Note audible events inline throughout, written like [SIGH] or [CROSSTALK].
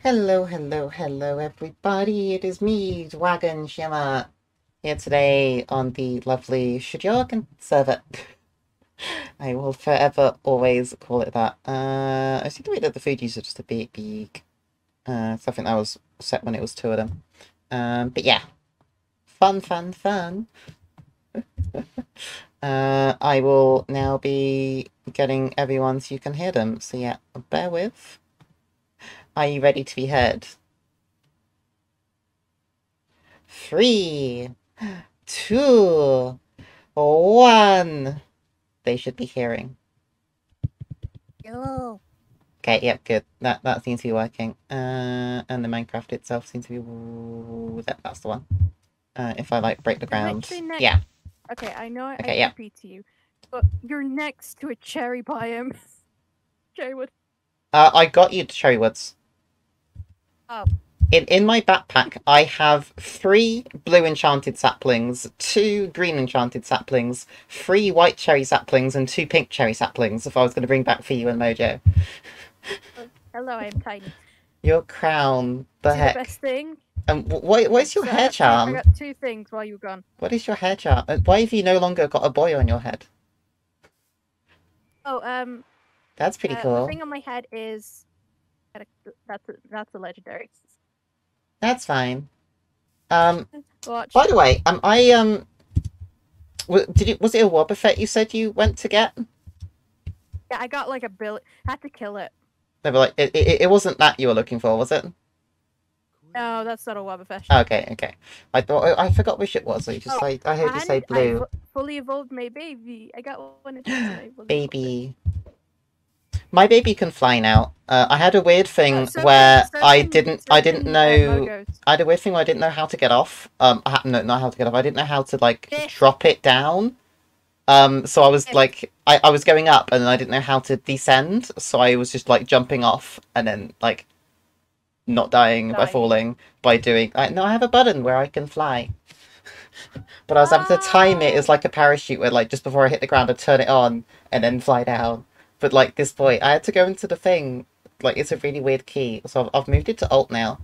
Hello, hello, hello, everybody. It is me, Dragon here today on the lovely ShiJoCan server. [LAUGHS] I will forever, always call it that. Uh, I see the way that the Fujis are just a bit big. Uh, so I think that was set when it was two of them. Um, but yeah, fun, fun, fun. [LAUGHS] uh, I will now be getting everyone so you can hear them. So yeah, bear with. Are you ready to be heard? Three, two, one. They should be hearing. Hello. Okay, yep, good. That that seems to be working. Uh, and the Minecraft itself seems to be that, that's the one. Uh, if I like break the ground, yeah. Okay, I know Okay, I yeah. repeat to you, but you're next to a cherry biome. [LAUGHS] Cherrywood. Uh, I got you to Cherrywoods. Oh. In in my backpack, I have three blue enchanted saplings, two green enchanted saplings, three white cherry saplings, and two pink cherry saplings. If I was going to bring back for you and Mojo, [LAUGHS] Hello, I'm tiny. your crown, the heck. the best thing? And wh- what what's your So hair two- I charm? got two things while you were gone. What is your hair charm? Uh, Why have you no longer got a boy on your head? Oh, um, That's pretty uh, cool. the thing on my head is that's a, that's a legendary. That's fine. Um, Watch. by the way, um, I um, did it was it a Wobbuffet you said you went to get? Yeah, I got like a bill. Had to kill it. They were like, it, it, it wasn't that you were looking for, was it? No, that's not a Wobbuffet. Okay, okay. I thought I forgot which it was. I just Oh, I, I heard you say And I blue. fully evolved my baby. I got one. of these and [GASPS] I fully evolved it. Baby. My baby can fly now. Uh, I had a weird thing so where so I didn't so I didn't know I had a weird thing where I didn't know how to get off. Um, I had, no, not how to get off. I didn't know how to like Eh. drop it down. Um, so I was like, I, I was going up and I didn't know how to descend. So I was just like jumping off and then like not dying by falling by doing. I, no, I have a button where I can fly. but I was having to time it as Oh. like a parachute where like just before I hit the ground, I turn it on and then fly down. But like this point, I had to go into the thing. Like it's a really weird key, so I've, I've moved it to alt now.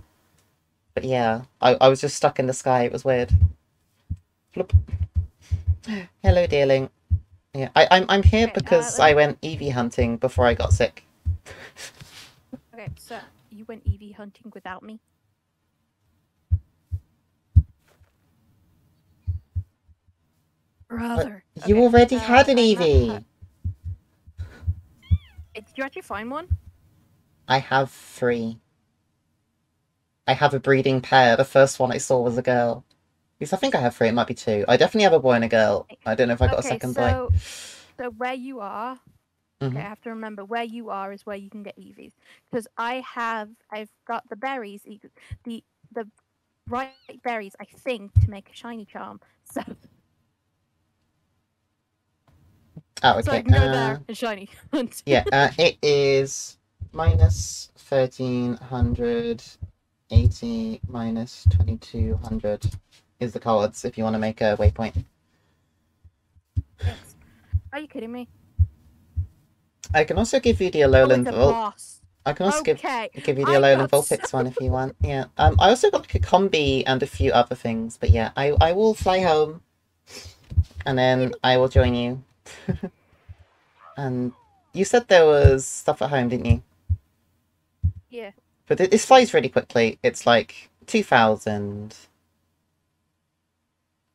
But yeah, I, I was just stuck in the sky. It was weird. Flip. [GASPS] Hello, dearling. Yeah, I, I'm I'm here Okay, uh, because let I went Eevee hunting before I got sick. [LAUGHS] Okay, so you went Eevee hunting without me. Brother. You Okay, already uh, had an Eevee. Did you actually find one? I have three. I have a breeding pair. The first one I saw was a girl. At least I think I have three. It might be two. I definitely have a boy and a girl. I don't know if I got okay, a second boy. so so where you are, okay, Mhm. I have to remember where you are is where you can get Eevees. Because I have, I've got the berries, the the right berries, I think, to make a shiny charm. [LAUGHS] So, Oh, okay. can go uh, there and shiny [LAUGHS] yeah, uh, it is minus 1380 minus 2200 is the cards if you want to make a waypoint. Are you kidding me? I can also give you the Oh, Alolan it's a Volt. I can also give Okay. give you the Alolan Vulpix so one if you want. [LAUGHS] Yeah. Um, I also got like a Combee and a few other things, but yeah, I I will fly home, and then I will join you. [LAUGHS] and you said there was stuff at home, didn't you? Yeah. But it, it flies really quickly. It's like 2000,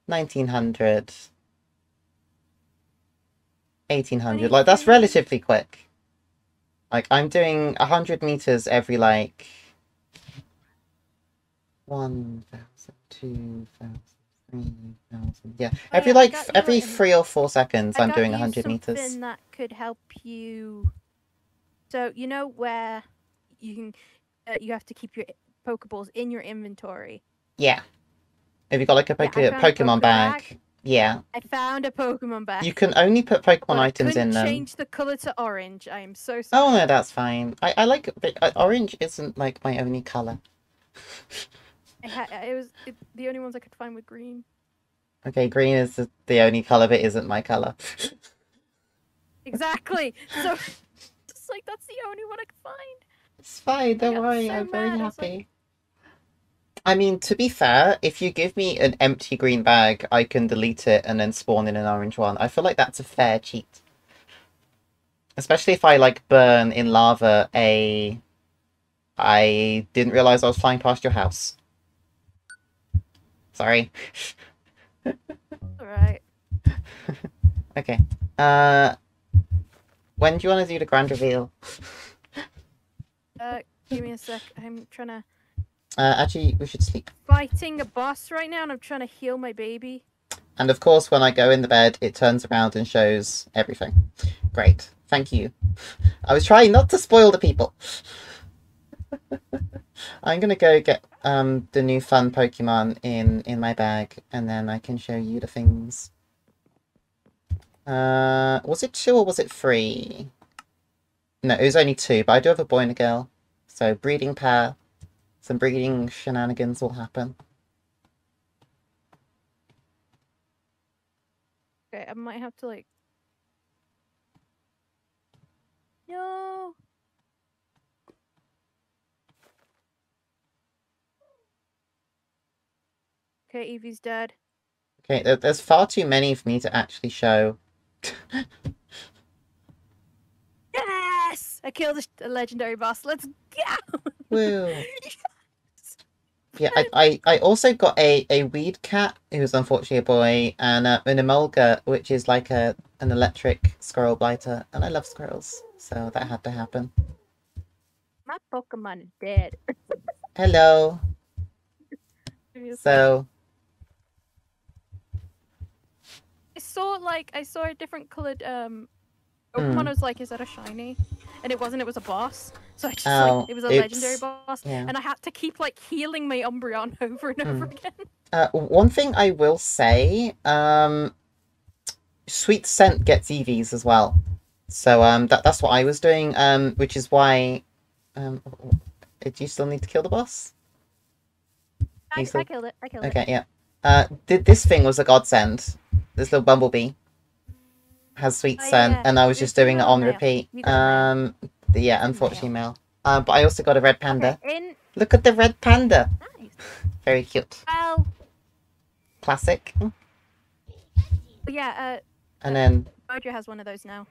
1900, 1800. Like, that's relatively quick. Like, I'm doing 100 meters every, like, 1,000, 2,000, 3,000. Yeah, Oh, every, yeah, like, got f- you every three or four seconds, I I'm doing 100 meters. something that could help you. So you know where you can, uh, you have to keep your Pokeballs in your inventory. Yeah. Have you got, like, a Yeah, Poke- a Pokemon Poke bag? bag. Yeah. I found a Pokemon bag. You can only put Pokemon items in them. change the color to orange. I am so sorry. Oh no, that's fine. I, I like but, uh, orange. Isn't like my only color. [LAUGHS] Ha- uh, it was it, the only ones I could find were green. Okay, green is the, the only color that isn't my color. Exactly. [LAUGHS] so, just like that's the only one I could find. It's fine, don't worry, so I'm very mad, I was like- happy. I mean, to be fair, if you give me an empty green bag, I can delete it and then spawn in an orange one. I feel like that's a fair cheat. Especially if I, like, burn in lava a... I didn't realize I was flying past your house. Sorry. Alright. [LAUGHS] Okay. Uh... When do you want to do the grand reveal? Uh, give me a sec. I'm trying to Uh, actually, we should sleep. fighting a boss right now, and I'm trying to heal my baby. And of course, when I go in the bed, it turns around and shows everything. Great. Thank you. I was trying not to spoil the people. [LAUGHS] I'm gonna go get um the new fun Pokemon in in my bag, and then I can show you the things. Uh, was it two or was it three? No, it was only two, but I do have a boy and a girl. So breeding pair, some breeding shenanigans will happen. Okay, I might have to like. No. Okay, Eevee's dead. Okay, there- there's far too many for me to actually show. Yes! I killed a, a legendary boss. Let's go! Woo. [LAUGHS] Yeah, I, I, I also got a, a weed cat who's unfortunately a boy, and uh, an emolga, which is like a an electric squirrel blighter, and I love squirrels, so that had to happen. My Pokemon is dead. [LAUGHS] Hello. Give me a sec. So I saw like I saw a different coloured um Pokemon. Hmm. I was like, is that a shiny? And it wasn't. It was a boss. So I just Oh, like it was a legendary boss, Yeah. and I had to keep like healing my Umbreon [LAUGHS] over and over Hmm. again. uh, one thing I will say, um, Sweet Scent gets EVs as well. So um, that that's what I was doing. Um, which is why, um, do you still need to kill the boss? I, still- I killed it. I killed it. Okay, yeah. Uh, did this thing was a godsend. This little bumblebee has sweet Oh, scent, yeah. and I was just doing it on male. repeat. You got a male. Um, yeah, unfortunately, male. Um, but I also got a red panda. In Look at the red panda. nice. Very cute. Well, Classic. but yeah, And then uh, Mojo has one of those now.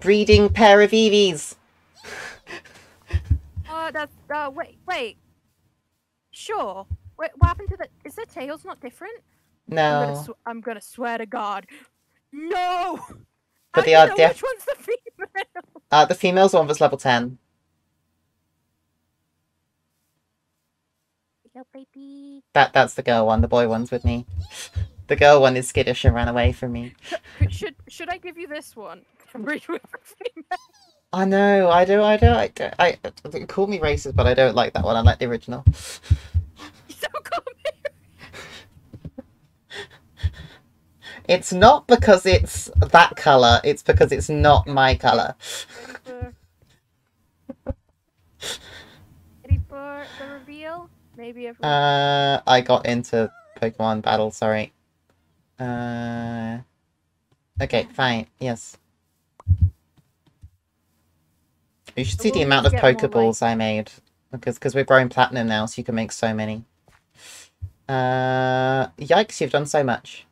breeding pair of Eevees. [LAUGHS] Oh, that's uh, wait, wait. Sure. Wait, what happened to the? Is their tails not different? I'm gonna, No, sw- I'm gonna swear to God. No. But they do you are know def- Which one's the female? uh, the female's one was level ten. Yo, baby. That that's the girl one. The boy one's with me. [LAUGHS] The girl one is skittish and ran away from me. Should should I give you this one? Breed with female. I know. I do. I do. I do. I, I call me racist, but I don't like that one. I like the original. [LAUGHS] Don't call me. It's not because it's that color. It's because it's not my color. [LAUGHS] Ready for, the reveal? Maybe everyone. Uh, I got into Pokemon battle. Sorry. Uh. Okay, fine. Yes. You should see the amount of Pokeballs I made because because we're growing platinum now, so you can make so many. Uh, yikes! You've done so much.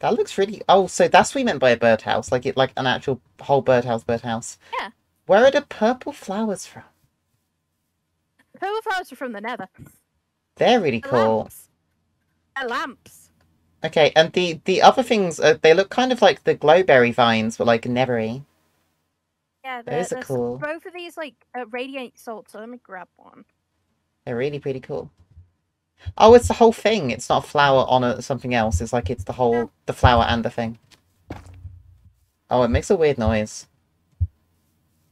That looks really. Oh, so that's what we meant by a birdhouse, like it, like an actual whole birdhouse, birdhouse. Yeah. Where are the purple flowers from? Purple flowers are from the Nether. They're really They're cool. Lamps. They're lamps. Okay, and the the other things, uh, they look kind of like the glowberry vines, but like nevery. Yeah, Those are cool. Both of these like uh, radiate salt. So let me grab one. They're really pretty cool. Oh, it's the whole thing. It's not a flower on a, something else. It's like it's the whole the flower and the thing. Oh, it makes a weird noise.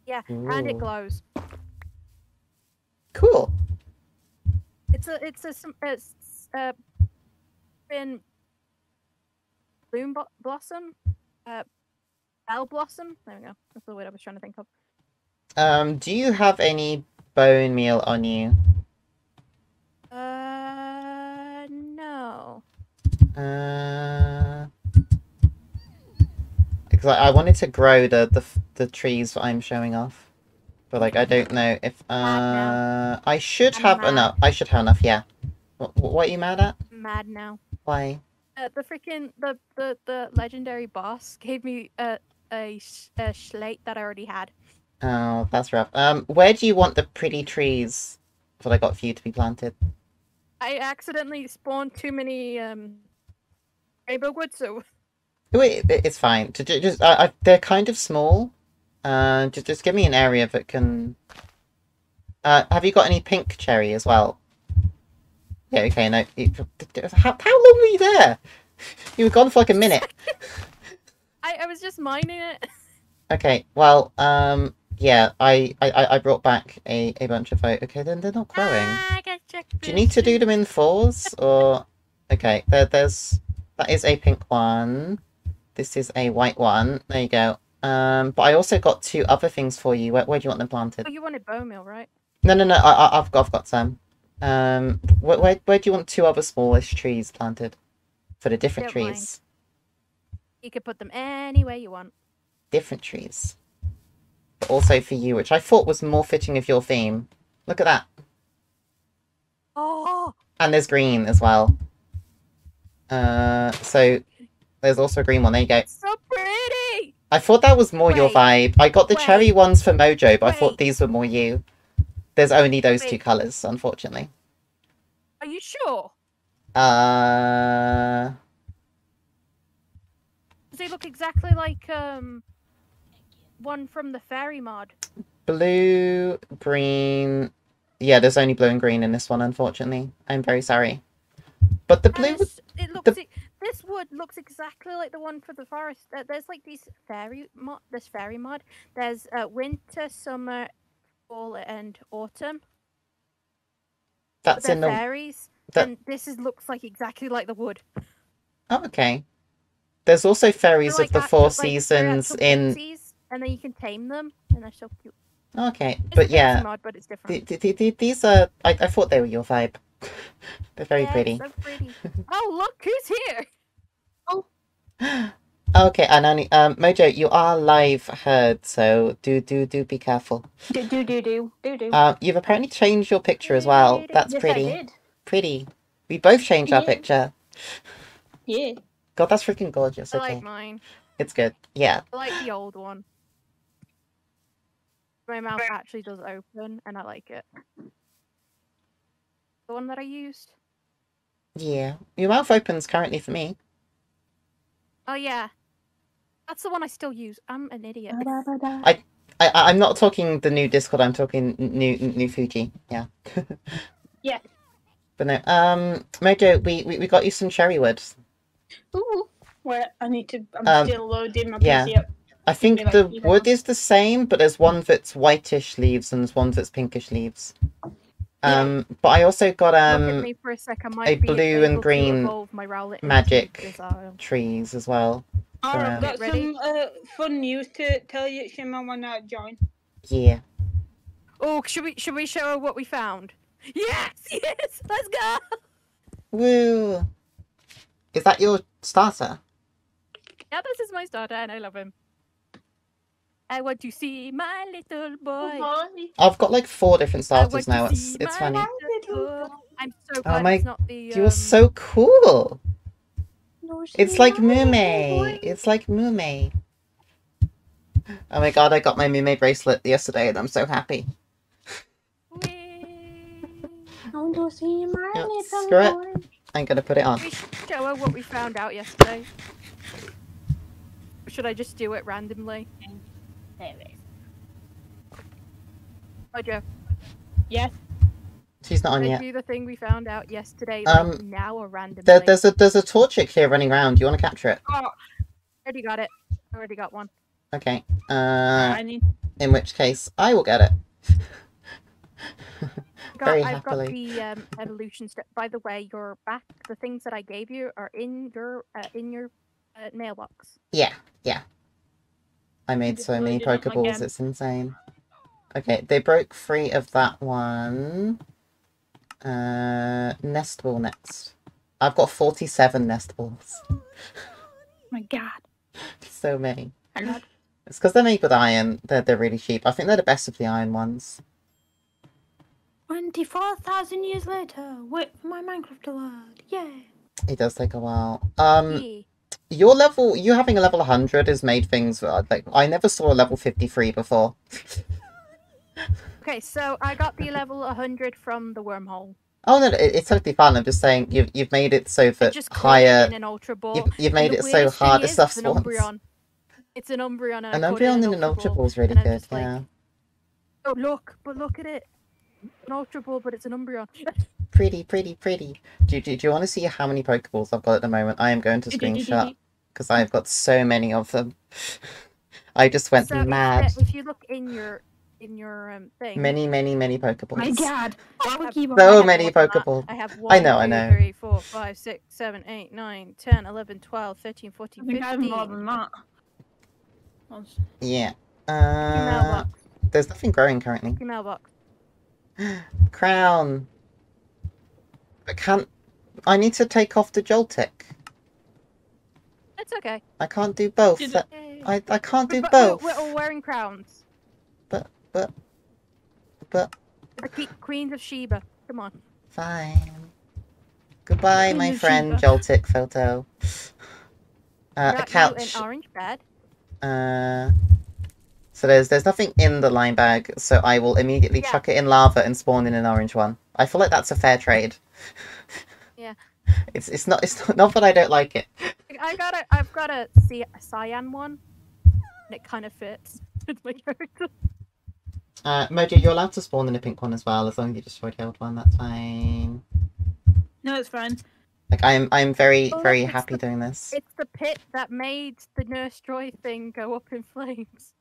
Yeah, and it glows. Cool. It's a it's a it's uh been bloom bo- blossom, uh, bell blossom. There we go. That's the word I was trying to think of. Um, do you have any bone meal on you? Uh, Uh, because I, I wanted to grow the, the the trees that I'm showing off, but like I don't know if uh I should I'm have mad. enough. I should have enough. Yeah. What, what are you mad at? mad now. Why? Uh, the freaking the, the the legendary boss gave me a a, a slate that I already had. Oh, that's rough. Um, where do you want the pretty trees that I got for you to be planted? I accidentally spawned too many um rainbow wood, so [LAUGHS] Wait, it's fine. Ju- ju- Just, I, I, they're kind of small. Uh, just, just give me an area that can. Uh, have you got any pink cherry as well? Yeah. Okay. No. How how long were you there? [LAUGHS] You were gone for like a minute. [LAUGHS] I, I was just mining it. Okay. Well. Um. Yeah. I I I- brought back a a bunch of. Okay. Then they're not growing. Ah, check Do you need to do them in fours or? Okay. There there's that is a pink one. This is a white one. There you go. Um, but I also got two other things for you. Where, where do you want them planted? Oh, you wanted bone meal, right? No, no, no. I, I've got, I've got some. Um, where, where, where do you want two other smallish trees planted for the different Don't mind. trees? You could put them any way you want. Different trees. But also for you, which I thought was more fitting of your theme. Look at that. Oh, And there's green as well. Uh, so there's also a green one. There you go. it's so pretty. I thought that was more your vibe. I got the cherry ones for Mojo, but I thought these were more you. There's only those two colours, unfortunately. Are you sure? Uh, Does they look exactly like um one from the fairy mod? blue, green. Yeah, there's only blue and green in this one, unfortunately. I'm very sorry. But the blue, it's- it looks. e- This wood looks exactly like the one for the forest. Uh, there's like these fairy mod. This fairy mod. There's uh, winter, summer, fall, and autumn. that's in the. fairies, that- and this is looks like exactly like the wood. Oh, okay. There's also fairies like of the act- Four like, Seasons in. pixies, and then you can tame them, and they're so cute. Okay, It's but yeah, mod, but it's different. the, the, the- these are. I, I thought they were your vibe. [LAUGHS] They're very Yeah, pretty. so pretty. [LAUGHS] oh look, who's here? Oh. Okay, and only um Mojo, you are live heard, so do do do be careful. Do do do do do do. Um, you've apparently changed your picture as well. That's yes, pretty. I did. Pretty. We both changed our picture. Yeah. God, that's freaking gorgeous. I Okay, like mine. it's good. Yeah. I like the old one. My mouth actually does open, and I like it. The one that I used. Yeah. Your mouth opens currently for me. Oh yeah, that's the one I still use. I'm an idiot. Ba-da-ba-da. I- I, I I'm not talking the new Discord. I'm talking new n- new Fuji. Yeah. [LAUGHS] Yeah. But no. Um, Mojo, we, we we got you some cherry wood. Ooh. Where I need to. I'm Um, still loading my yeah. PC up. I think Be like, the you know- wood is the same, but there's one that's whitish leaves and there's one that's pinkish leaves. Yeah. Um, but I also got um for a sec. I might a blue and green my magic Desire. trees as well. Oh, Alright. I've got Ready? some uh, fun news to tell you, Shimmer, when I join. Yeah. Oh, should we should we show her what we found? Yes, [LAUGHS] yes. Let's go. Woo! Is that your starter? Yeah, this is my starter, and I love him. I want to see my little boy. I've got like four different I starters now. It's it's my funny. I'm so Oh my- it's not the. You are um, so cool. It's like Mume. It's like Mume. Oh my god, I got my Mume bracelet yesterday and I'm so happy. wee. I want to see my Yeah, little screw it. boy. I'm gonna put it on. We show her what we found out yesterday. Or should I just do it randomly? There it is. Roger, Yes. She's not on I yet. do the thing we found out yesterday like Um, now or randomly? There, there's a there's a torchic here running around. Do you want to capture it? Oh, already got it. Already got one. Okay. Uh, I need. in which case I will get it. Got, Very I've got the um, evolution step. By the way, your back, the things that I gave you are in your uh, in your uh, mailbox. Yeah, yeah. I made so many Pokeballs, it's insane. Okay, they broke free of that one. Uh, nest ball next. I've got 47 nest balls. [LAUGHS] my God. [LAUGHS] so many. And It's because they're made with iron. They're they're really cheap. I think they're the best of the iron ones. 24,000 years later, wait for my Minecraft to load. Yay. It does take a while. Um. Your level, you having a level 100 has made things uh, like I never saw a level 53 before. Okay, so I got the level 100 from the wormhole. Oh no, it, it's totally fine. I'm just saying you've you've made it so that just higher. in an ultra ball. You've, you've made it so hard is, stuff it's an. Umbreon. It's an Umbreon. And An Umbreon in an Ultra Ball, is really good. like, Yeah, Oh look, but look at it. An ultra ball, but it's an Umbreon. [LAUGHS] pretty, pretty, pretty. Do, do, do you want to see how many Pokeballs I've got at the moment? I am going to screenshot because I've got so many of them. [LAUGHS] I just went so mad. if you look in your in your um thing, Many, many, many Pokeballs. My dad. I will keep on So many more than that. Pokeballs. I have I 1, know, I know. 3, 4, 5, 6, 7, 8, 9, 10, 11, 12, 13, 14, I think I have 15. more than that. Once. Yeah. Your Uh, mailbox. there's nothing growing currently. Your mailbox. [GASPS] Crown. I can't. I need to take off the Joltik. It's okay. I can't do both. That- I, I can't do But we're- both. We're, all wearing crowns. But, but, but, The que- Queens of Sheba. Come on. fine. Goodbye, my Queen of friend Sheba. Joltik photo. Uh, a Wrap you couch. in orange bed. Uh, so there's there's nothing in the lime bag, so I will immediately Yeah. chuck it in lava and spawn in an orange one. I feel like that's a fair trade. Yeah. It's it's not it's not, not that I don't like it. I got a. I've got a, cy- a cyan one. And it kind of fits [LAUGHS] with my character. Uh, Mojo, you're allowed to spawn in a pink one as well, as long as you destroy the old one. That's fine. No, it's fine. Like I'm I'm very Oh, very happy the- doing this. It's the pit that made the nurse joy thing go up in flames.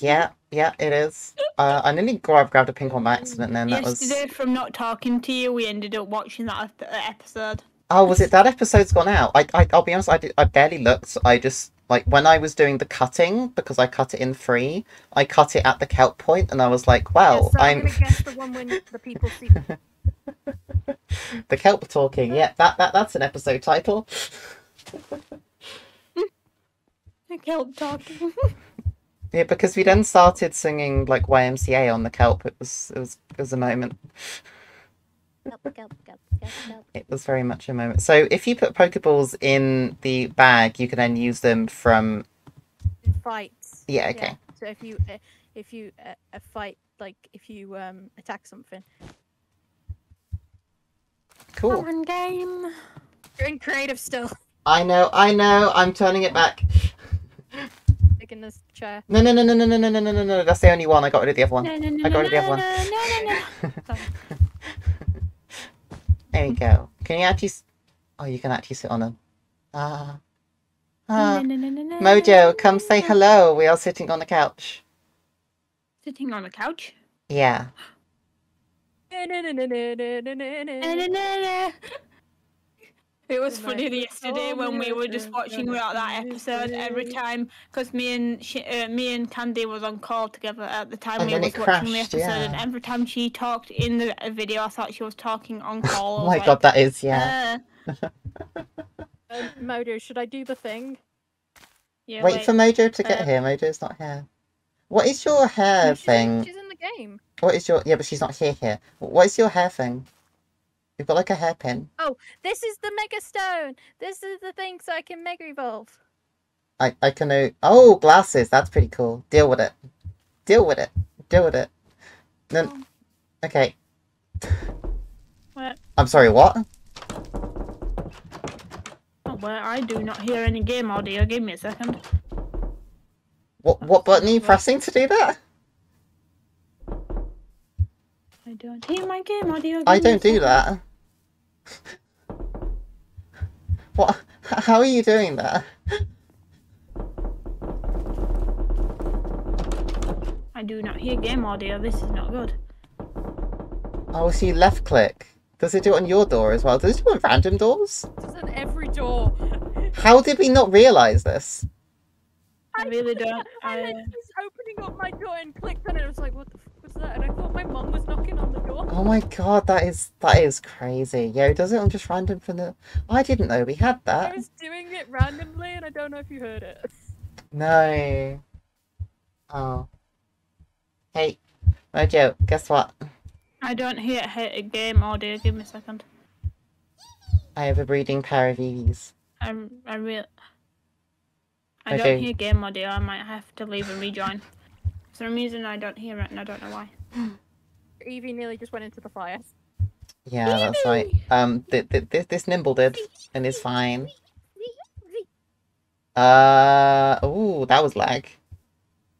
Yeah, yeah, it is. Uh, I nearly grabbed grabbed a pink one by accident. Then that was Yesterday, from not talking to you, we ended up watching that episode. Oh, was it that episode's gone out? I, I I'll be honest, I, did, I barely looked. I just like when I was doing the cutting because I cut it in three. I cut it at the kelp point, and I was like, Yeah, "Wow, so I'm I'm guess the one when the people see. [LAUGHS] [LAUGHS] the kelp talking." Yeah, that, that that's an episode title. [LAUGHS] I kept talking. Yeah, because we then started singing like YMCA on the kelp. It was it was it was a moment. It was very much a moment. So if you put Pokeballs in the bag, you can then use them from. in fights. Yeah, okay. So if you uh, if you uh, a fight like if you um attack something, Cool. One game. you're in creative still. I know, I know. I'm turning it back. Taking. No, no, no, no, no, no, no, no, no, no, no. That's the only one. I got rid of the other one. No, no, no, I got no, rid of the other no, one. no, no, no, no. There we go. Can you actually? s- Oh, you can actually sit on them. Ah. Ah. No, no, no, no, no, Mojo, come say hello. We are sitting on the couch. Sitting on the couch. Yeah. It was funny night yesterday before when we were just watching that, that episode every time because me and she, uh, me and Candy was on call together at the time And we then was it watching the crashed, episode, and every time she talked in the video, I thought she was talking on [LAUGHS] call. Oh was my god, that is yeah. "Uh, [LAUGHS] Um, Mojo, should I do the thing? yeah, Wait for Mojo to get uh, here. Mojo's not here. What is your No, hair she's, in, thing? she's in the game. What is your? Yeah, but she's not here. Here. What is your hair thing? You've got like a hairpin. Oh, this is the Mega Stone. This is the thing so I can Mega Evolve. I I can. uh, Oh, glasses. That's pretty cool. Deal with it. Deal with it. Deal with it. Then. Um, Okay. What? I'm sorry. What? Oh, well, I do not hear any game audio. Give me a second. What what button are you pressing to do that? I don't hear my game audio. I give a don't do second. that. What? How are you doing that? I do not hear game audio. This is not good. Oh, so you left click. Does it do it on your door as well? Does it do it on random doors? This is on every door. How did we not realize this? I really don't. I I, literally was opening up my door and clicked on it. I was like, what the fuck was that? And I thought my mum was knocking on the door. Oh my god, that is that is crazy. Yo, does it on just random from the? I didn't know we had that. I was doing it randomly and I don't know if you heard it. No. Oh. Hey, Mojo, guess what? I don't hear hit a game audio. Give me a second. I have a breeding pair of Eevees. I I real. I Okay. don't hear game audio. I might have to leave and rejoin. For some reason I don't hear it, and I don't know why. [GASPS] Eevee nearly just went into the fire. Yeah, that's right. Um, th- th- this this Nimble did, and is fine. [LAUGHS] Uh, ooh, that was lag.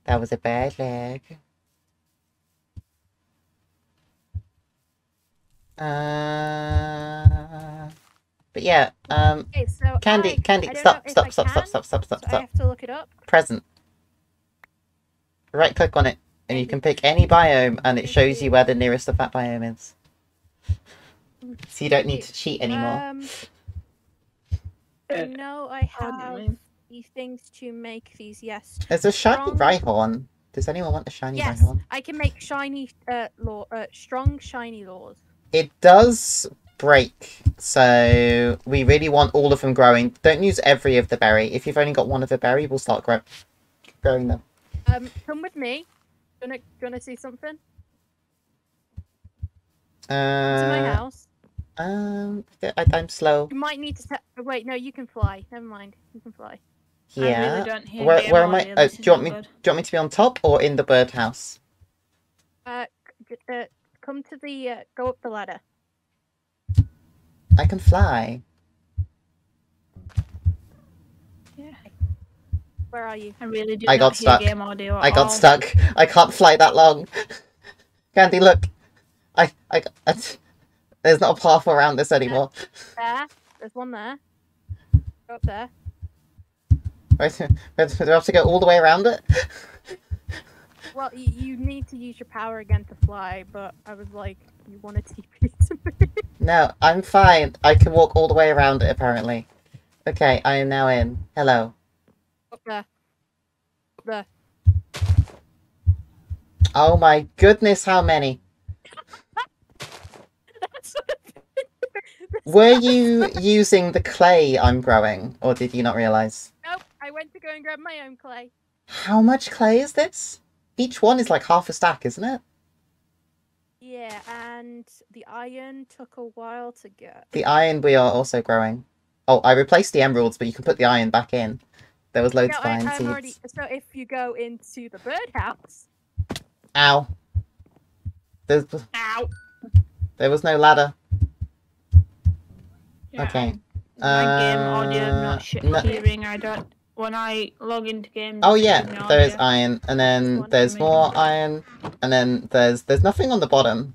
That was a bad lag. Uh, but yeah, um, Okay, so Candy, I, Candy, I don't stop, stop, stop, stop, stop, stop, stop, I stop. have to look it up. Present. Right click on it, and you can pick any biome, and it shows you where the nearest of that biome is. So you don't need to cheat anymore. Um, I know I have man. the things to make these. Yes, There's a shiny strong- Rhyhorn. Does anyone want a shiny yes, Rhyhorn? I can make shiny, uh, lure, uh, strong shiny lures. It does break, so we really want all of them growing. Don't use every of the berry. If you've only got one of the berry, we'll start grow- growing them. Um, come with me. Do you wanna, do you wanna see something? to my Uh, house. um, I, I'm slow. You might need to. Te- oh, wait, no, you can fly. Never mind. You can fly. I really Yeah. don't hear Where, where am I? Uh, do you want me? good. Do you want me to be on top or in the birdhouse? Uh, uh, come to the. Uh, go up the ladder. I can fly. Where are you? I really do I not got hear stuck. game audio. At I got all. stuck. I can't fly that long. Candy, look. I, I, I, there's not a path around this anymore. There. There's one there. Go up there. Right, [LAUGHS] do I have to go all the way around it? Well, you, you need to use your power again to fly, but I was like, you want to [LAUGHS] TP to me? No, I'm fine. I can walk all the way around it, apparently. Okay, I am now in. Hello. There. Oh my goodness, how many? [LAUGHS] Were you using the clay I'm growing, or did you not realize? Nope. I went to go and grab my own clay. How much clay is this? Each one is like half a stack, isn't it? Yeah, and the iron took a while to get. The iron we are also growing. Oh, I replaced the emeralds, but you can put the iron back in. There was loads No, of I, iron I'm seeds. already. So if you go into the birdhouse, Ow. There's, Ow. there was no ladder. Yeah, Okay. My game audio is Uh, not sh- no- hearing. I don't. When I log into game. Oh yeah, there is iron, and then there's for me. more iron, and then there's there's nothing on the bottom,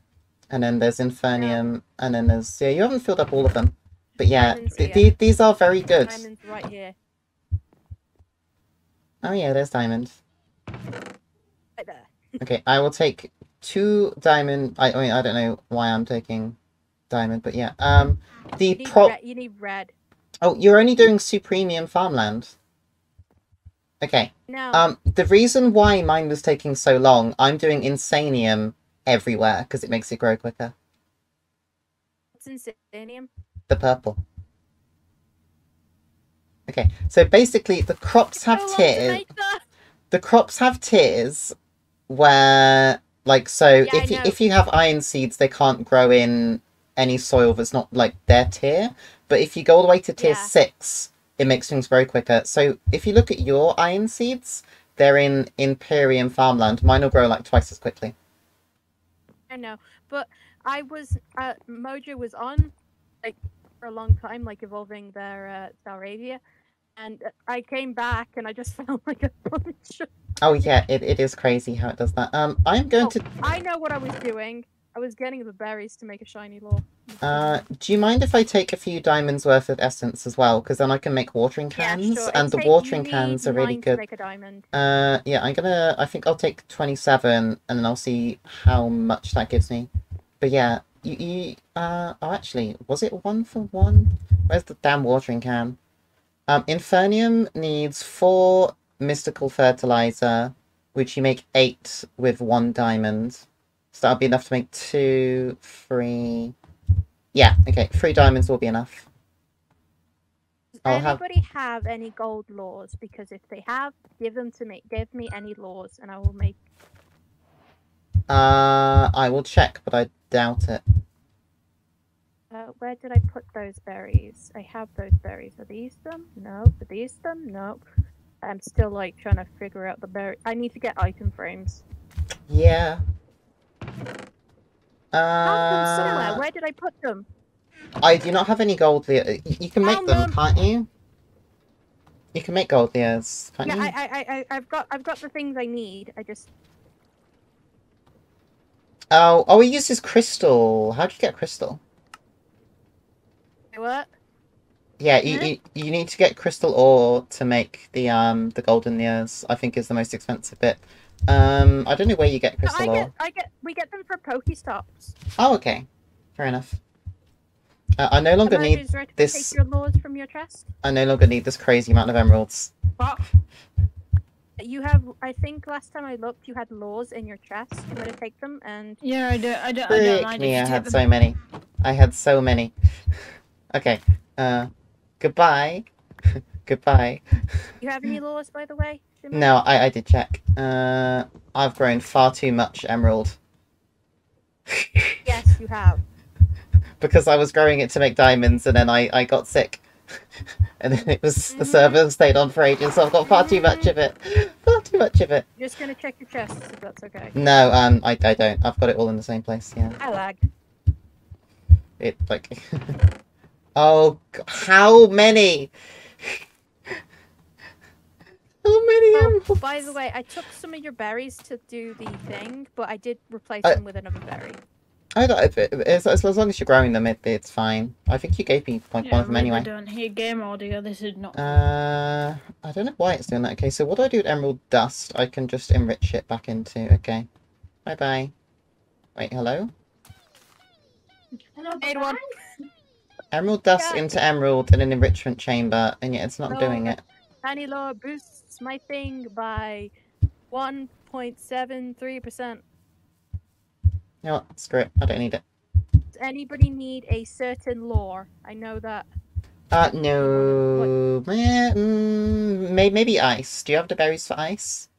and then there's inferium, and then there's yeah. You haven't filled up all of them, but yeah, Diamonds th- here. th- these are very good. diamond's right here, Oh yeah, there's diamonds. Okay, I will take two diamond. I, I mean, I don't know why I'm taking diamond, but yeah. Um, the You pro. you need red. Oh, you're only doing supremium farmland. Okay. Now, Um, the reason why mine was taking so long, I'm doing insanium everywhere because it makes it grow quicker. what's insanium? The purple. Okay, so basically the crops have So long to tiers. The crops have tiers where, like, so Yeah, if you if you have iron seeds, they can't grow in any soil that's not like their tier. But if you go all the way to tier Yeah. six, it makes things grow quicker. So if you look at your iron seeds, they're in Imperium farmland. Mine will grow like twice as quickly. I know, but I was uh, Mojo was on like for a long time, like evolving their uh, Staravia, and I came back and I just [LAUGHS] found like a bunch. Oh yeah, it, it is crazy how it does that. Um, I'm going Oh, to. I know what I was doing. I was getting the berries to make a shiny lure. Uh, do you mind if I take a few diamonds worth of essence as well? Because then I can make watering Yeah, cans, sure. and the watering cans are really good. Make a diamond. Uh, yeah, I'm gonna. I think I'll take twenty-seven, and then I'll see how much that gives me. But yeah, you, you uh, oh, actually, was it one for one? Where's the damn watering can? Um, Inferium needs four mystical fertilizer, which you make eight with one diamond. So that'll be enough to make two, three. Yeah, okay, three diamonds will be enough. I'll have. anybody have any gold lures? Because if they have, give them to me. Give me any lures, and I will make. Uh, I will check, but I doubt it. Uh, where did I put those berries? I have those berries. Are these them? No. Are these them? No. I'm still like trying to figure out the berry. I need to get item frames. Yeah. Them somewhere. Uh, Where did I put them? I do not have any gold y- You can make them, can't you? You can make gold Leos, can't Yeah, you? I, I, I, I- I've got, I've got the things I need. I just, Oh, oh, he uses crystal. How do you get crystal? What? Yeah, you, you you need to get crystal ore to make the um the golden Leos. I think is the most expensive bit. Um, I don't know where you get No, I crystal get, ore. I get, we get them for Pokestops. Oh, okay, fair enough. Uh, I no longer Am need just this- Take your lures from your chest. I no longer need this crazy amount of emeralds. What? You have, I think last time I looked, you had lures in your chest. I'm gonna take them and Yeah, I don't. I don't. I don't Frick mind me, I had so many. I had so many. [LAUGHS] Okay. Uh, goodbye. [LAUGHS] goodbye. you have any lures, by the way? No, I I did check. Uh, I've grown far too much emerald. Yes, you have. [LAUGHS] because I was growing it to make diamonds and then I, I got sick. [LAUGHS] and then it was the Mhm. server stayed on for ages, so I've got far too much of it. Far too much of it. Just gonna check your chest if that's okay. No, um I, I don't. I've got it all in the same place, yeah. I lag. It like Oh how many? [LAUGHS] How many Oh, emeralds? by the way, I took some of your berries to do the thing, but I did replace I- them with another berry. I don't, if it, as, as long as you're growing them, it, it's fine. I think you gave me like Yeah, one of them really anyway. don't hear game audio. This is not. Uh, I don't know why it's doing that. Okay, so what do I do with emerald dust? I can just enrich it back into. Okay, bye bye. Wait, hello. Made one. Emerald dust Yeah. into emerald in an enrichment chamber, and yet it's not No. doing it. Tiny lure boosts my thing by 1.73%. You know what? Screw it. I don't need it. Does anybody need a certain lore? I know that. Uh, no. Mm, may- maybe ice. Do you have the berries for ice?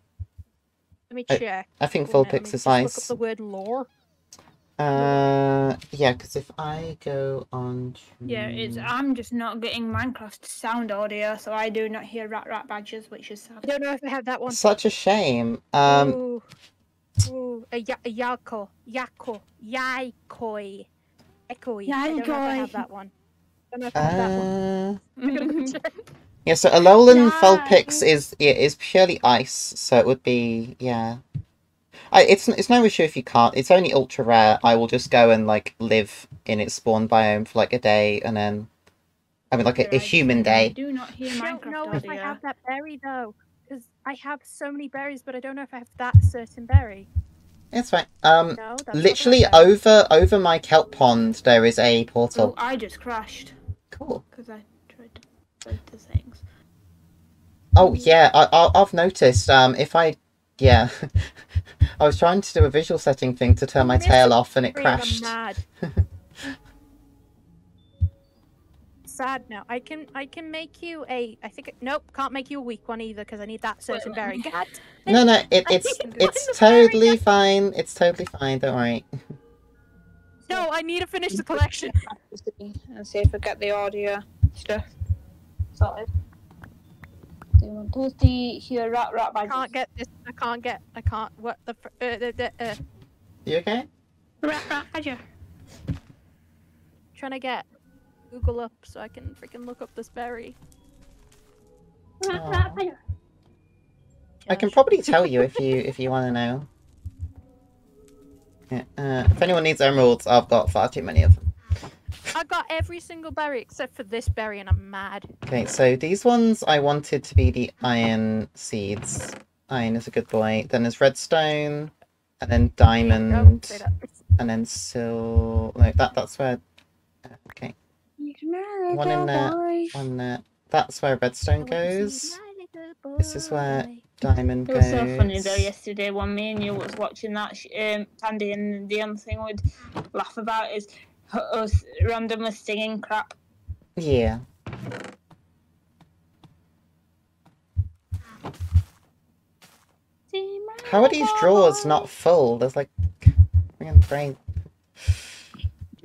Let me check. I think Wait a Vulpix is just Look ice. up the word lore. Uh, yeah, because if I go on. To... Yeah, it's. I'm just not getting Minecraft sound audio, so I do not hear rat rat badges, which is sad. I don't know if I have that one. Such a shame. Um, Ooh. Ooh. A, ya- a yako. Yako. Yaikoi. Ekoi. I don't know if I have that one. don't know if I have that one. uh, [LAUGHS] I'm gonna check. Yeah, so Alolan Vulpix Nice. is yeah, is purely ice, so it would be yeah. I, it's it's no issue if you can't. It's only ultra rare. I will just go and like live in its spawn biome for like a day, and then I mean like a, a Right, human I day. do not hear Minecraft I don't know if I have that berry though, because I have so many berries, but I don't know if I have that certain berry. It's right. Um, No, that's literally over over my kelp pond there is a portal. Oh. I just crashed Cool. because I tried to go to things. Oh yeah, I, I I've noticed. Um, if I yeah, [LAUGHS] I was trying to do a visual setting thing to turn my tail off, and it Berry, I'm crashed. mad. [LAUGHS] Sad now. I can I can make you a. I think nope. Can't make you a weak one either because I need that certain let berry. me- [LAUGHS] God. No, no, it, it's it's find the berry totally fine. It's totally fine. Don't worry. No, I need to finish the collection. and see if I get the audio stuff sorted. Do you want to see hear rat rat I can't get this. I can't get. I can't. What the? fr- Uh, the, the, uh, You okay? rat rat badger. trying to get Google up so I can freaking look up this berry. Rat Aw. rat badger. I can probably tell you if you if you want to know. [LAUGHS] Yeah, uh, if anyone needs emeralds, I've got far too many of them. [LAUGHS] I got every single berry except for this berry, and I'm mad. Okay, so these ones I wanted to be the iron seeds. Iron is a good boy. Then there's redstone, and then Don't diamond, say that. and then sil. No, that that's where. uh, Okay, One in there. one there. That's where redstone goes. This is where Diamond goes. It goes. was so funny though yesterday when me and you was watching that sh- um, Tandy and the only thing we'd laugh about is h- us randomly singing crap. Yeah. How are these drawers not full? There's like freaking brain.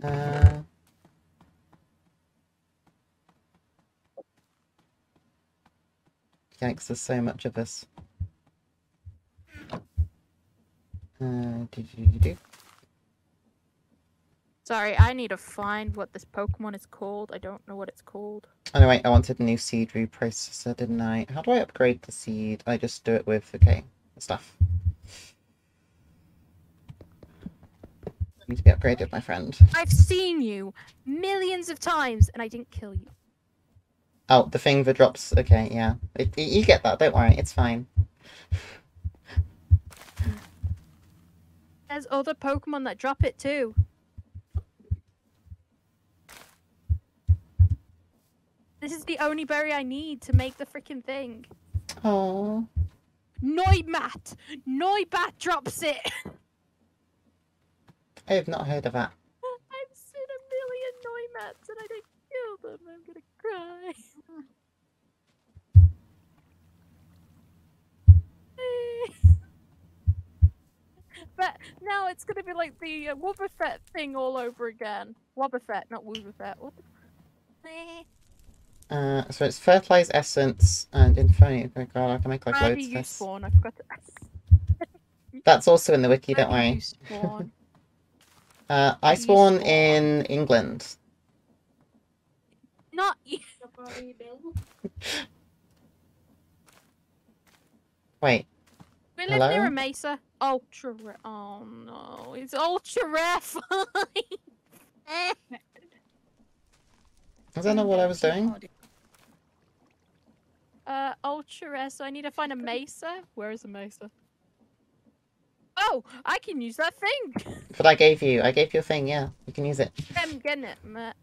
Uh. Yikes, there's so much of us. Uh, do, do, do, do. Sorry, I need to find what this Pokemon is called. I don't know what it's called. Oh no, wait, I wanted a new seed reprocessor, didn't I? How do I upgrade the seed? I just do it with, okay, stuff. Need to be upgraded, my friend. I've seen you millions of times and I didn't kill you. Oh, the thing that drops, okay, yeah. It, it- you get that, don't worry, it's fine. There's other Pokemon that drop it too. This is the only berry I need to make the freaking thing. Oh, Noibat! Noibat drops it! I have not heard of that. [LAUGHS] I've seen a million Noibats and I didn't kill them. I'm gonna cry. [LAUGHS] but now it's gonna be like the uh, Wobbuffet thing all over again. Wobbuffet, not Wobbuffet. What the? Uh, so it's fertilized essence and infinity. Oh god, I can make like How loads of this. spawn? I forgot to. That's also in the wiki, How don't do worry. spawn? [LAUGHS] Uh, I spawn spawn? in England. not [LAUGHS] you. Wait, We live near a mesa. Ultra rare. Oh no, it's ultra rare. [LAUGHS] I don't know what I was doing. So I need to find a mesa. Where is a mesa? Oh, I can use that thing. [LAUGHS] But I gave you, I gave you a thing, yeah. You can use it. I'm getting it. meh.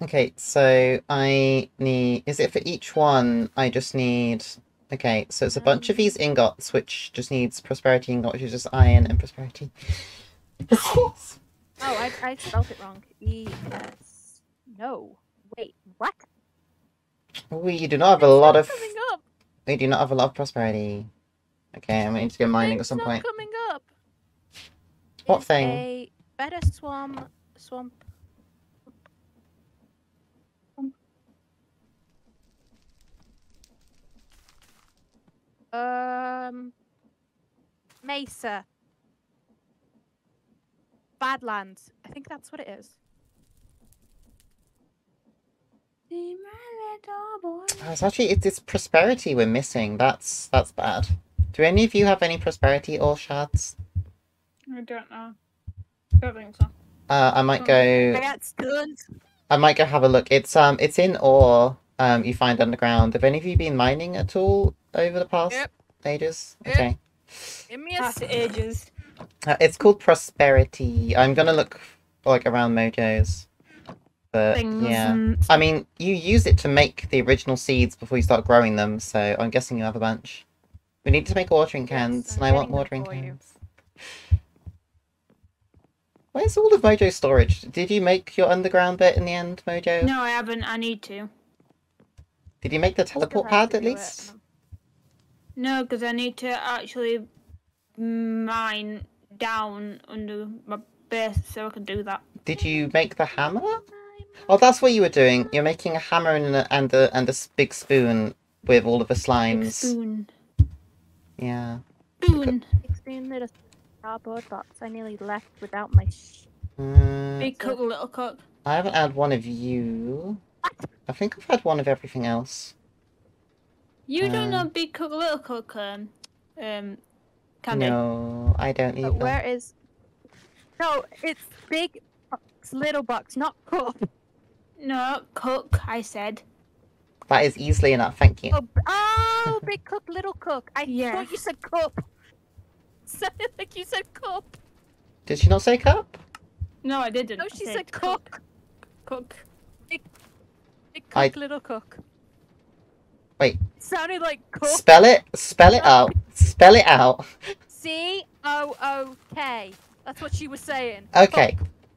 Okay, so I need. Is it for each one? I just need. Okay, so it's a bunch of um. these ingots, which just needs prosperity ingot, which is just iron and prosperity. [LAUGHS] Oh, I, I spelled it wrong. E S. No. Wait. What? We do not have a It's lot of. We do not have a lot of prosperity. Okay, I'm going to go mining at some point. coming up. What Is thing? A better swamp. Swamp. Um. Mesa. Badlands. I think that's what it is. Oh, it's actually it's, it's prosperity we're missing. That's that's bad. Do any of you have any prosperity or shards? I don't know. I Don't think so. Uh, I might go. That's good. I might go have a look. It's um, it's in ore. Um, you find underground. Have any of you been mining at all over the past Yep. ages? Yep. Okay. Give me a Past ages. Uh, it's called prosperity. I'm gonna look like around mojos. But Things yeah, and I mean, you use it to make the original seeds before you start growing them. So I'm guessing you have a bunch. We need to make watering cans, I'm and I want watering you. cans. Where's all of Mojo's storage? Did you make your underground bit in the end, Mojo? No, I haven't. I need to. Did you make the teleport pad at it, least? um, No, because I need to actually mine down under my base so I can do that. Did you make the hammer? Oh, that's what you were doing. You're making a hammer and a and a and a s- big spoon with all of the slimes. Big slimes. spoon. Yeah. Spoon. 16 little cardboard box. I nearly left without my Uh, Big cook, little cook. I haven't had one of you. I think I've had one of everything else. You don't know Big Cook, Little Cook, um, um, Candy? No, I don't either. But where is? No, it's big box, little box, not cup. No, Cook, I said. That is easily enough. Thank you. Oh, oh big cook, little cook. I Yeah. thought you said cup. [LAUGHS] Sounded like you said cup. Did she not say cup? No, I didn't. No, I she said cook. Cook. Big cook, I- little cook. Wait. Sounded like cook. Spell it. Spell it out. Spell it out. C O O K. That's what she was saying. Okay.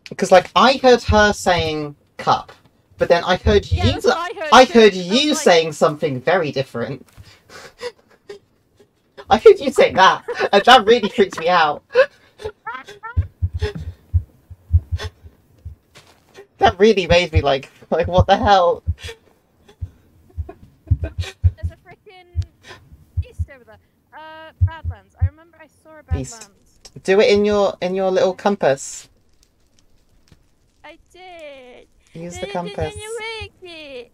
Because like I heard her saying cup, but then I heard Yeah, you. I heard. I heard you like, saying something very different. [LAUGHS] I heard you say that, and that really freaked me out. That really made me like, like, what the hell? There's a freaking east over there. Uh, Badlands. I remember I saw a. Badlands. Do it in your in your little compass. I did. Use the compass. Didn't you make it?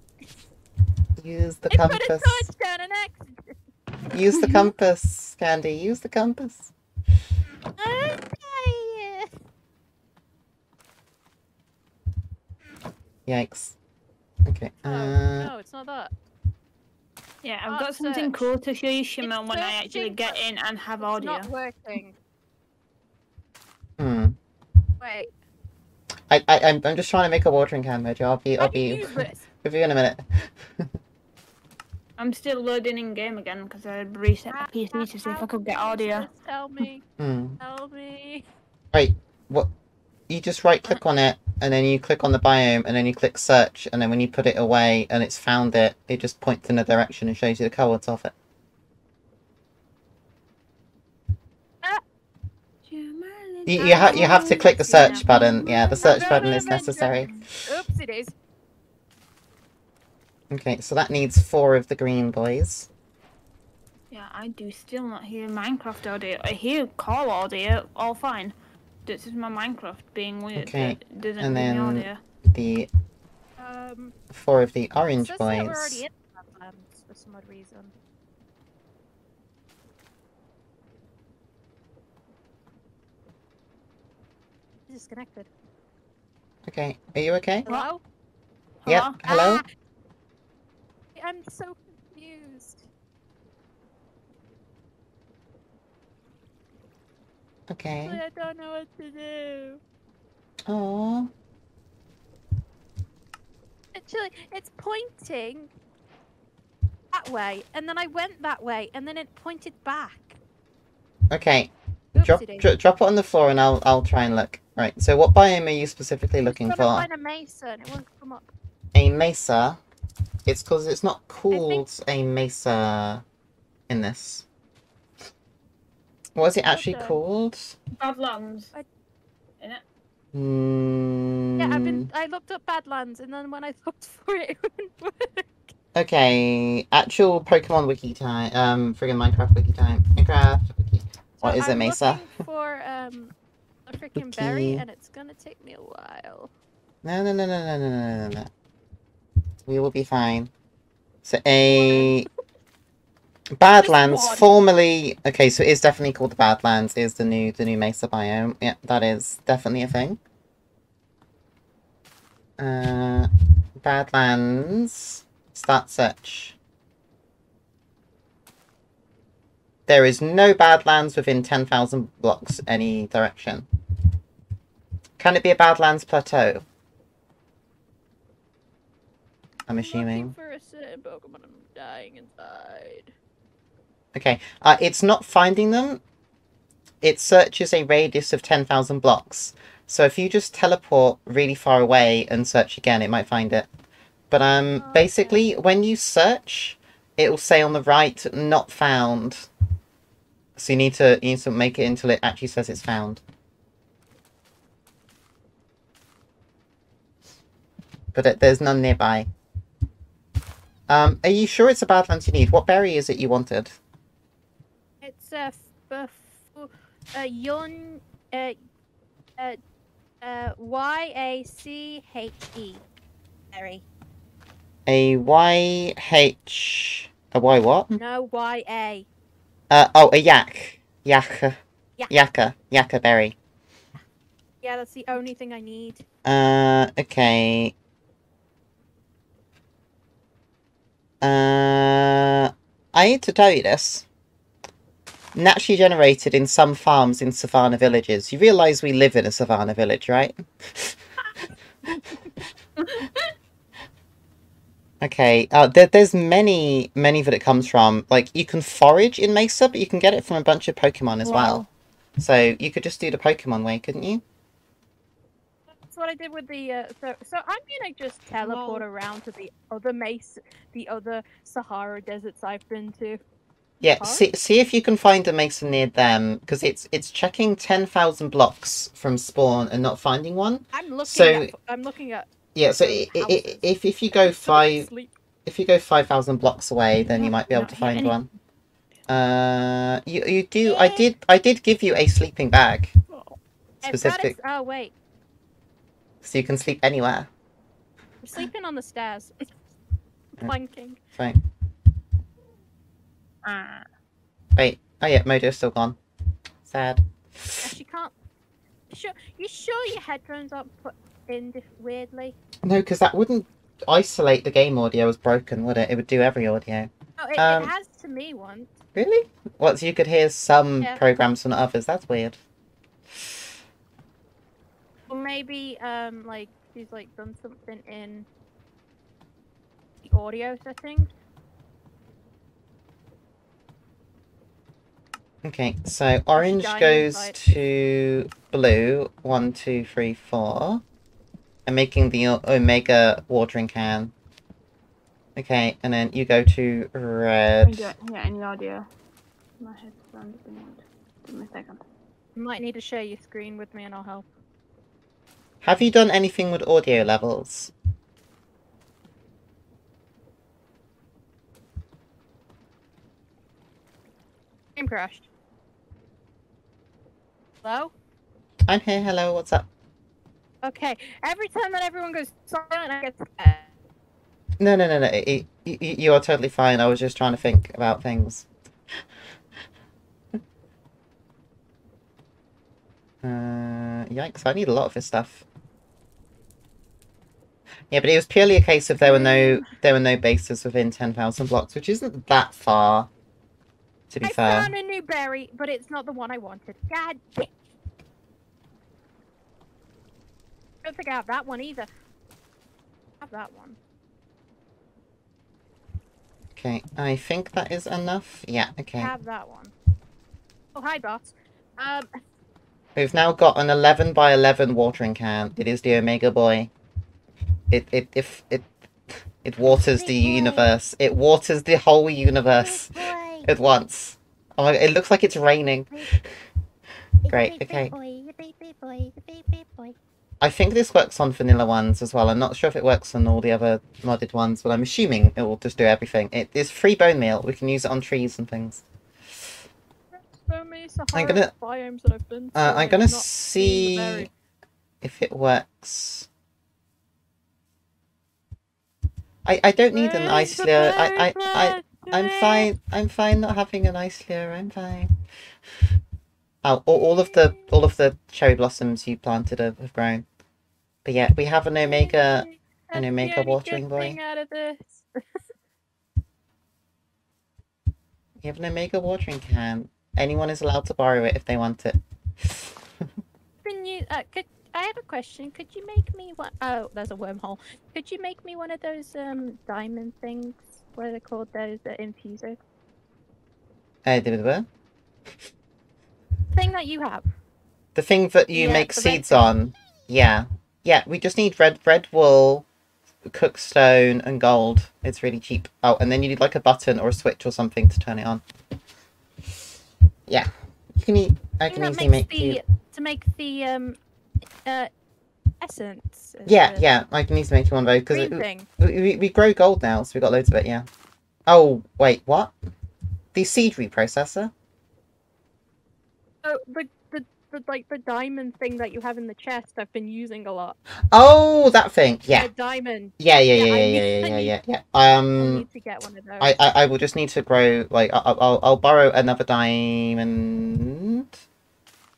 Use the I put a compass. touchdown and accident. Use the [LAUGHS] compass, Candy. Use the compass. I'm. Yikes. Okay. Oh, Uh, no, it's not that. Yeah, I've Ah, got something search. cool to show you, Shimmer, It's when I actually get in and have It's audio. not working. hmm. Wait. I, I, I'm, I'm just trying to make a watering can, Mojo. I'll be, I'll do you be [LAUGHS] with you in a minute. [LAUGHS] I'm still loading in game again because I reset my PC to see if I could get How do you use audio. this? Tell me. [LAUGHS] Hmm. Tell me. Right. What you just right click on it, and then you click on the biome, and then you click search, and then when you put it away and it's found it, it just points in a direction and shows you the coordinates of it. You, you, ha- you have to click the search button. Yeah, the search button is necessary. Oops, it is. Okay, so that needs four of the green boys. Yeah, I do still not hear Minecraft audio. I hear call audio, all fine. This is my Minecraft being weird. Okay, and then-. The Um, four of the orange says that boys. already in Badlands for some odd reason. Disconnected. Okay, are you okay? Hello? Yep. Hello. Ah! I'm so confused. Okay. I don't know what to do. Oh. Actually, it's pointing that way, and then I went that way, and then it pointed back. Okay. Drop, Oopsie dro- drop it on the floor, and I'll I'll try and look. Right. So, what biome are you specifically I'm looking for? to find a mesa, and it won't come up. A mesa. It's because it's not called a mesa in this. What is it actually Okay. called? Badlands. I- Innit? Mm, Yeah, I've been. I looked up Badlands, and then when I [LAUGHS] looked for it, it wouldn't [LAUGHS] work. Okay, actual Pokemon wiki time. Um, friggin' Minecraft wiki time. Minecraft wiki. What So is a I'm mesa? [LAUGHS] for um freaking berry, and it's gonna take me a while. No, no, no, no, no, no, no, no, no. We will be fine. So a [LAUGHS] Badlands, formerly okay, so it is definitely called the Badlands. Is the new the new Mesa biome? Yeah, that is definitely a thing. Uh, Badlands. Start search. There is no Badlands within ten thousand blocks any direction. Can it be a Badlands plateau? I'm assuming. for a certain Pokemon. I'm dying inside. Okay, uh, it's not finding them. It searches a radius of 10,000 blocks. So if you just teleport really far away and search again, it might find it. But um, Oh, okay. basically, when you search, it will say on the right, not found. So you need to you need to make it until it actually says it's found. But it, there's none nearby. Um, are you sure it's a Badlands you need? What berry is it you wanted? It's a f- f- a yon uh uh uh Y A C H E berry. A Y H. A Y what? No Y A. Uh, oh, a yak. Yakka. Yak. Yakka. Yakka berry. Yeah, that's the only thing I need. Uh, okay. Uh, I need to tell you this. Naturally generated in some farms in savannah villages. You realise we live in a savannah village, right? okay. Uh, there, there's many, many that it comes from. Like you can forage in Mesa, but you can get it from a bunch of Pokemon as well. Wow. So you could just do the Pokemon way, couldn't you? That's what I did with the. Uh, so, so I'm gonna just teleport Lol. around to the other mace, the other Sahara deserts I've been to. Yeah, Huh? see see if you can find a mason near them because it's it's checking ten thousand blocks from spawn and not finding one. I'm looking So- at. I'm looking at. Yeah, so Those i i i houses. if if you go five sleep. if you go five thousand blocks away, then you might be able to find any- one. Uh, you you do. I did I did give you a sleeping bag I've got specific, Oh wait, so you can sleep anywhere. I'm sleeping on the stairs. [LAUGHS] [LAUGHS] Planking. Fine. Ah. Wait. Oh yeah, Mojo's still gone. Sad. Actually, can't. You sure? You sure your headphones aren't put in weirdly? No, because that wouldn't isolate the game audio as broken, would it? It would do every audio. Oh, it, Um, it has to me once. Really? What? So you could hear some Yeah. programs from others? That's weird. Or maybe um like she's like done something in the audio settings. Okay, so orange goes side. to blue. One, two, three, four. I'm making the omega watering can. Okay, and then you go to I red. don't hear any audio. My headphones are not. Give me a second. You might need to share your screen with me and I'll help. Have you done anything with audio levels? Game crashed. Hello? I'm here. Hello. What's up? Okay. Every time that everyone goes silent, I get scared. No, no, no, no. It, you, you are totally fine. I was just trying to think about things. [LAUGHS] Uh, yikes! I need a lot of this stuff. Yeah, but it was purely a case of there were no there were no bases within ten thousand blocks, which isn't that far. To be I fair, found a new berry, but it's not the one I wanted. God damn. Don't think I have that one either. I have that one. okay. I think that is enough. Yeah. okay. I have that one. Oh, hi, boss. Um, We've now got an eleven by eleven watering can. It is the Omega Boy. It it if it it waters the universe. It waters the whole universe at once. Oh my, it looks like it's raining. [LAUGHS] Great, okay. Big boy, you big, big boy, you big, big boy. I think this works on vanilla ones as well. I'm not sure if it works on all the other modded ones, but I'm assuming it will just do everything. It is free bone meal. We can use it on trees and things. So many I'm gonna- biomes that I've been. Uh, I'm gonna not seen the see if it works. I, I don't need an ice lure. I, I, I, I'm fine. I'm fine not having an ice lure. I'm fine. Oh, all, all of the all of the cherry blossoms you planted have, have grown. But yeah, we have an omega. The omega watering boy. thing out of this. [LAUGHS] We have an omega watering can. Anyone is allowed to borrow it if they want it. [LAUGHS] Can you? Uh, could I have a question? Could you make me one? Oh, there's a wormhole. Could you make me one of those um diamond things? What are they called? Those uh, infusers. Uh, the, the, Thing that you have. the thing that you Yeah, make seeds on. Yeah, yeah. We just need red red wool, cooked stone, and gold. It's really cheap. Oh, and then you need like a button or a switch or something to turn it on. Yeah, you can eat. I can easily make you. to make the um uh essence. Yeah, the yeah. I can easily make you one of those because we, we we grow gold now, so we got loads of it. Yeah. Oh wait, what? The seed reprocessor. Oh, the, the the like the diamond thing that you have in the chest. I've been using a lot. Oh, that thing. Yeah. A diamond. Yeah, yeah, yeah, Yeah, I yeah, need- yeah, I yeah, yeah, yeah. I Um, need to get one of those. I, I, I will just need to grow like I'll, I'll, I'll borrow another diamond.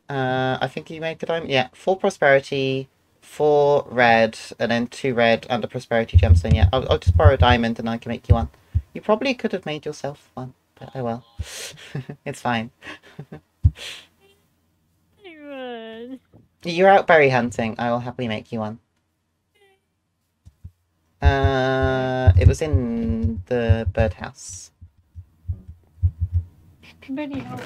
Uh, I think you made the diamond. Yeah, four prosperity, four red, and then two red and a prosperity gemstone. Yeah, I'll, I'll just borrow a diamond and I can make you one. You probably could have made yourself one, but oh well. [LAUGHS] it's fine. You're out berry hunting. I will happily make you one. Uh, it was in the birdhouse. Hell.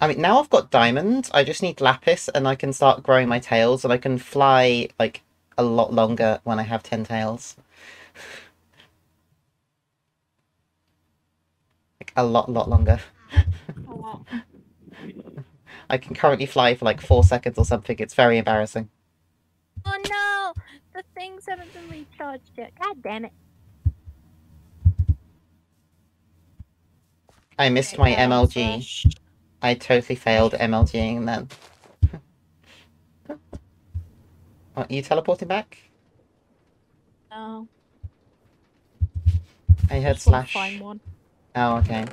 I mean, now I've got diamonds, I just need lapis and I can start growing my tails and I can fly, like, a lot longer when I have 10 tails. like, a lot, lot longer. Lot. [LAUGHS] I can currently fly for like four seconds or something. It's very embarrassing. Oh no! The things haven't been recharged yet. God damn it. I missed Okay, my MLG. slash- I totally failed MLGing then. Are you teleporting back? No. I heard just slash. Find one. Oh, okay.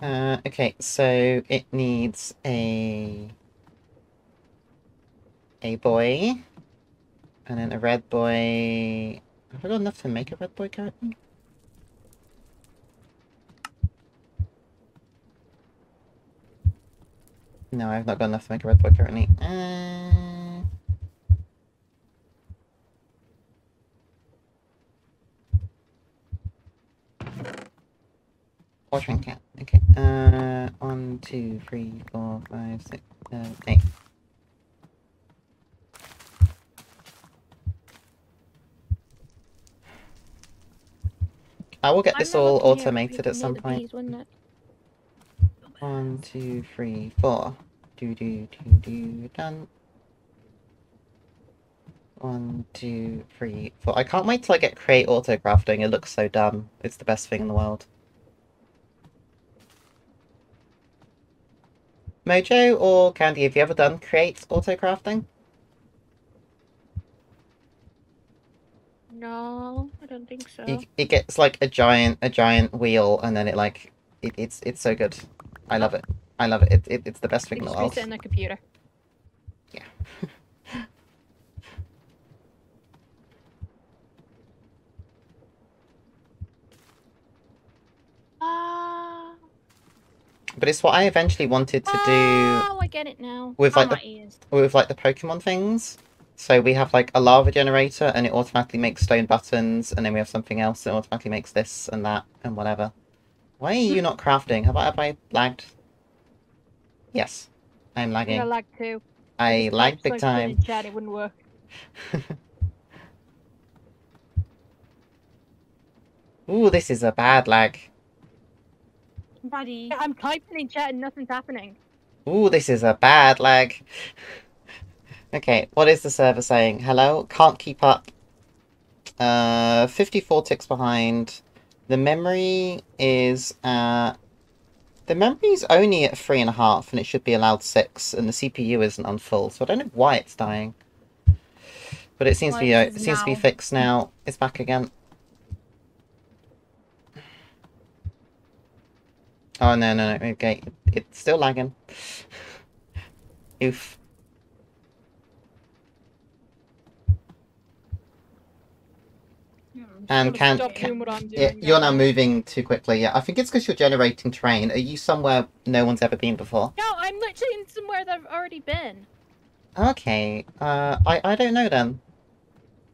Uh, okay, so it needs a a boy, and then a red boy. Have I got enough to make a red boy currently? No, I've not got enough to make a red boy currently. Uh... Or shrink cat. Okay. Uh, one, two, three, four, five, six, seven, eight. I will get this all automated at some point. bees, wouldn't it? One, two, three, four. Do do do do done. One, two, three, four. I can't wait till I get create auto crafting. It looks so dumb. It's the best thing in the world. Mojo or Candy, have you ever done create auto crafting? No, I don't think so. You, it gets like a giant a giant wheel and then it like it, it's it's so good. I love it. I love it. it, it it's the best thing in the world. in the computer. Yeah. [LAUGHS] Ah. But it's what I eventually wanted to do Oh, I get it now. with Oh, like the ears. with like the Pokemon things. So we have like a lava generator and it automatically makes stone buttons, and then we have something else that automatically makes this and that and whatever. Why are you not crafting? Have I have I lagged? Yes. I'm I think I lagging. lag too. I Just lag big something time. in Chat, it wouldn't work. [LAUGHS] Ooh, this is a bad lag. Buddy. I'm typing in chat and nothing's happening. Ooh, this is a bad lag. [LAUGHS] Okay, what is the server saying? Hello? Can't keep up. Uh, 54 ticks behind. The memory is at... The memory's only at three and a half, and it should be allowed six, and the CPU isn't on full, so I don't know why it's dying. But it seems to be uh, it it is seems to be fixed now. It's back again. Oh no no no! Okay, it's still lagging. [LAUGHS] Oof. And can, can doing what I'm yeah, you're now moving too quickly. Yeah, I think it's because you're generating terrain. Are you somewhere no one's ever been before? No, I'm literally in somewhere that I've already been. Okay. Uh, I I don't know then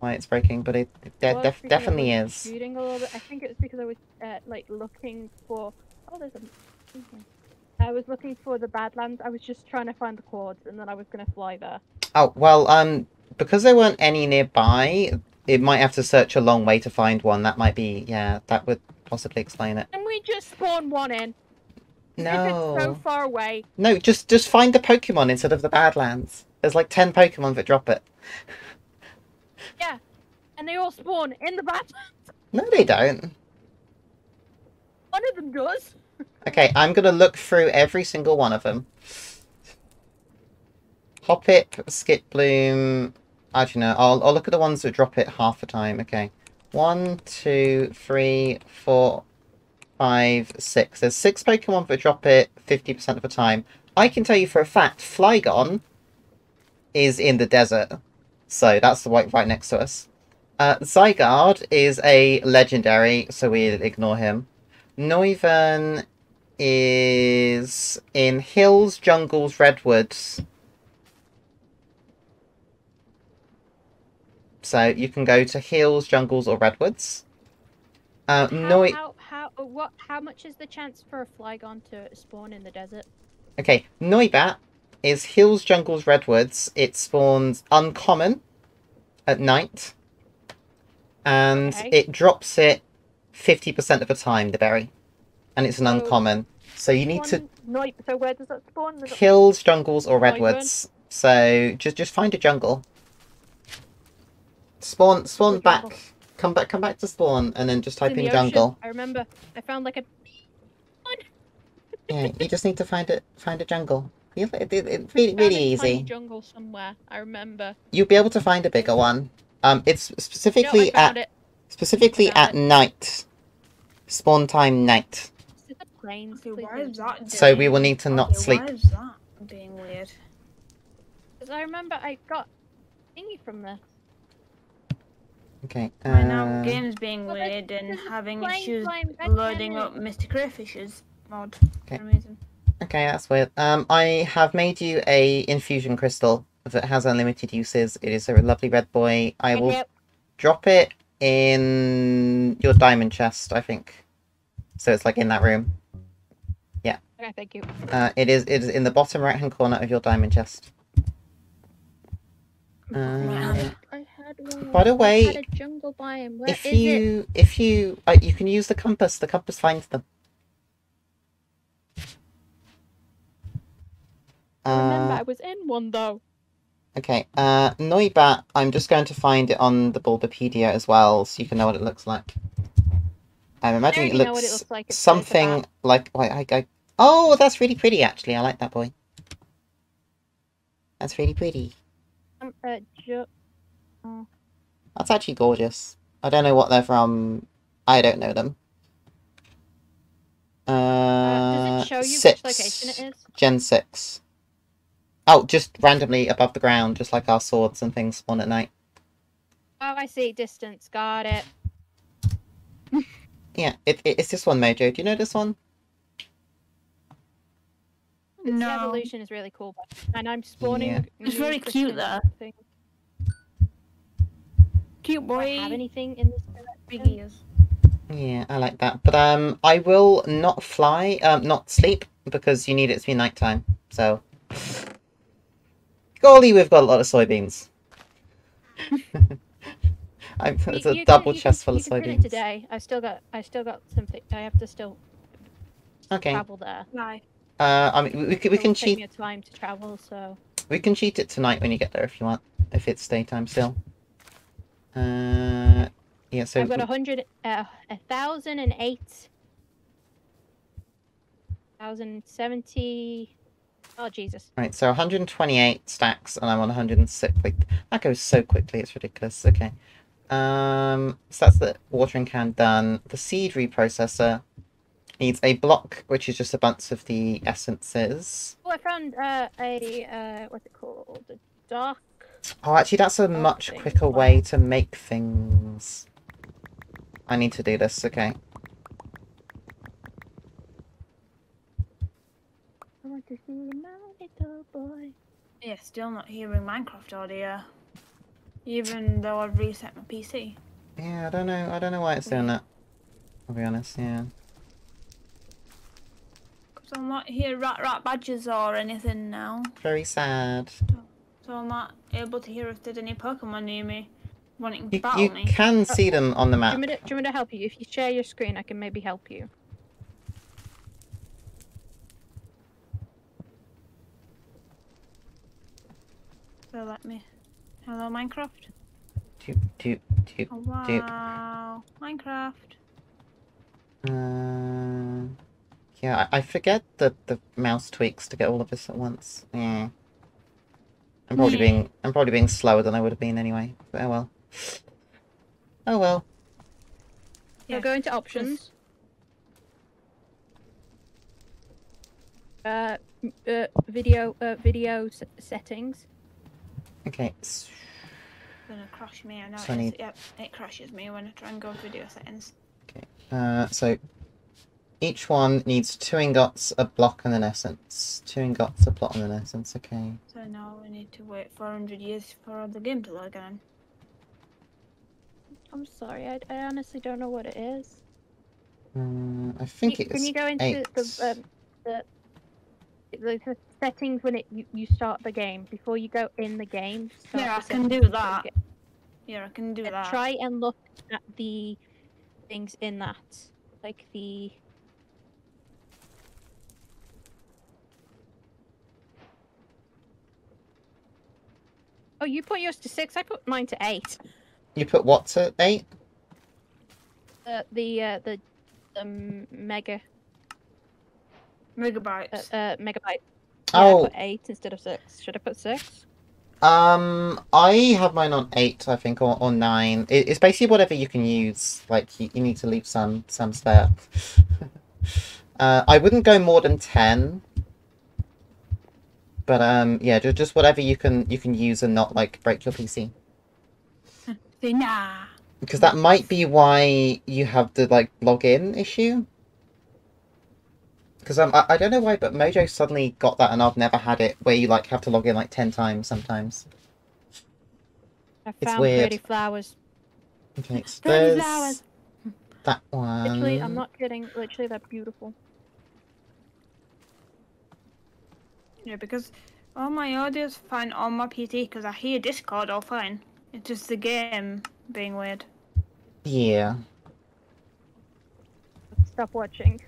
why it's breaking, but it, it Was def- definitely is. Shooting a little bit. I think it was because I was uh, like looking for. Oh, there's a. I was looking for the Badlands. I was just trying to find the chords, and then I was gonna fly there. Oh well, um, because there weren't any nearby, it might have to search a long way to find one. That might be yeah, that would possibly explain it. And we just spawn one in. No. it's so far away. no, just just find the Pokemon instead of the Badlands. There's like ten Pokemon that drop it. [LAUGHS] Yeah, and they all spawn in the Badlands. No, they don't. One of them does. [LAUGHS] Okay, I'm gonna look through every single one of them. Hoppip, Skiploom. Actually, no, I'll, I'll look at the ones that drop it half the time. Okay. One, two, three, four, five, six. There's six Pokemon that drop it 50% of the time. I can tell you for a fact, Flygon is in the desert. So that's the white right next to us. Uh, Zygarde is a legendary, so we'll ignore him. Noivern is in hills, jungles, redwoods. So you can go to hills, jungles, or redwoods. Uh, How, Noi- how, how, uh, what, how much is the chance for a Flygon to spawn in the desert? Okay, Noibat is hills, jungles, redwoods. It spawns uncommon at night, and Okay. it drops it 50% of the time, the berry. And it's an Oh. uncommon. So you need to One. So where does that spawn? Kill jungles or redwoods. So just just find a jungle. Spawn spawn What back. jungle? Come back come back to spawn and then just type in in the ocean. jungle. I remember. I found like a. [LAUGHS] Yeah, you just need to find it find a jungle. You- It, it, it, really really easy. jungle somewhere. I remember. You'll be able to find a bigger one. Um, it's specifically I found at it. specifically at it. night. Spawn time night. Is planes? Okay, why is that? So we will need to not okay, sleep. Why is that being weird? Because I remember I got thingy from this. Okay. Right now, Uh, game's being Well, weird and having plane issues flying loading up Mr. Crayfish's mod. Okay. For some reason. Okay, that's weird. Um, I have made you a infusion crystal that has unlimited uses. It is a lovely red boy. I will Yep. drop it in your diamond chest, I think. So it's like in that room. Yeah. Okay, thank you. Uh, it is it is in the bottom right hand corner of your diamond chest. Uh, I had one. By the way, had a jungle biome. Where is if it? you if you uh, you can use the compass. The compass finds them. I remember Uh, I was in one though. Okay, uh, Noibat, I'm just going to find it on the Bulbapedia as well, so you can know what it looks like. I'm imagining it looks, it looks like, something like. Wait, I, I, oh, that's really pretty, actually. I like that boy. That's really pretty. Um, uh, That's actually gorgeous. I don't know what they're from. I don't know them. Uh, uh, does it show you six. which location it is? Gen 6. Oh, just randomly above the ground, just like our swords and things spawn at night. Oh, I see. Distance. Got it. [LAUGHS] Yeah, it, it, it's this one, Mojo. Do you know this one? Its No. evolution is really cool, but- and I'm spawning. Yeah. It's new very cute, though. things. Cute Do I boy. have anything in this Big ears. Yeah, I like that. But um, I will not fly, um, not sleep because you need it to be nighttime. So, golly, we've got a lot of soybeans. [LAUGHS] I'm, You- it's a you can- double you chest can- full of you can print soybeans. today. I still got. I still got something. I have to still Okay. travel there. Bye. Uh, I mean, we, we can, we It'll can take cheat. me a time to travel, so We can cheat it tonight when you get there if you want. If it's daytime still. Uh, yeah. So I've got a hundred, uh, a thousand and eight, thousand seventy. Oh Jesus! Right, so 128 stacks, and I'm on 106. Like, that goes so quickly, it's ridiculous. Okay. Um, so that's the watering can done. The seed reprocessor needs a block, which is just a bunch of the essences. Oh, I found uh, a uh, what's it called? A dark. Oh, actually, that's a Oh, much quicker wow. way to make things. I need to do this, okay. I want to see my little boy. Yeah, still not hearing Minecraft audio. Even though I've reset my PC. Yeah, I don't know. I don't know why it's doing that. I'll be honest, yeah. Because I'm not hear rat rat badges or anything now. Very sad. So I'm not able to hear if there's any Pokemon near me wanting to You, battle you me. can see them on the Do you, map. to, do you want me to help you? If you share your screen, I can maybe help you. So let me. Hello, Minecraft. Doop, doop, doop. Oh, wow. Minecraft. Uh, yeah, I, I forget the, the mouse tweaks to get all of this at once. Yeah. I'm probably Yeah. being I'm probably being slower than I would have been anyway. But oh well. Oh well. So Yeah, go into options. Uh, uh, video, uh, video s- settings. Okay. s- gonna crash me. I know So I it, is. need- Yep, it crashes me when I try and go video settings. Okay. Uh, so each one needs two ingots, a block, and an essence. Two ingots, a block, and an essence. Okay. So now we need to wait 400 years for the game to load again. I'm sorry, I, I honestly don't know what it is. Uh, I think you, it's can you go into eight. the, um, the the the settings when it you, you start the game before you go in the game? Yeah, the I can do that. Yeah, I can do uh, that. Try and look at the things in that, like the. Oh, you put yours to six. I put mine to eight. You put what to eight? Uh, the uh, the the mega Megabytes. uh, uh, megabyte. Yeah, I Oh, put eight instead of six. Should I put six? um, I have mine on eight, I think, or, or nine. It, it's basically whatever you can use. Like you, you need to leave some some spare. [LAUGHS] uh, I wouldn't go more than ten. But um, yeah, just just whatever you can you can use and not like break your PC. [LAUGHS] Nah. Because that might be why you have the like login issue. Because um, I, I don't know why, but Mojo suddenly got that, and I've never had it where you like have to log in like ten times sometimes. I It's found weird. pretty flowers. Okay, so Pretty flowers. that one. Literally, I'm not kidding. Literally, they're beautiful. Yeah, because all my audio's fine on my PC because I hear Discord all fine. It's just the game being weird. Yeah. Stop watching.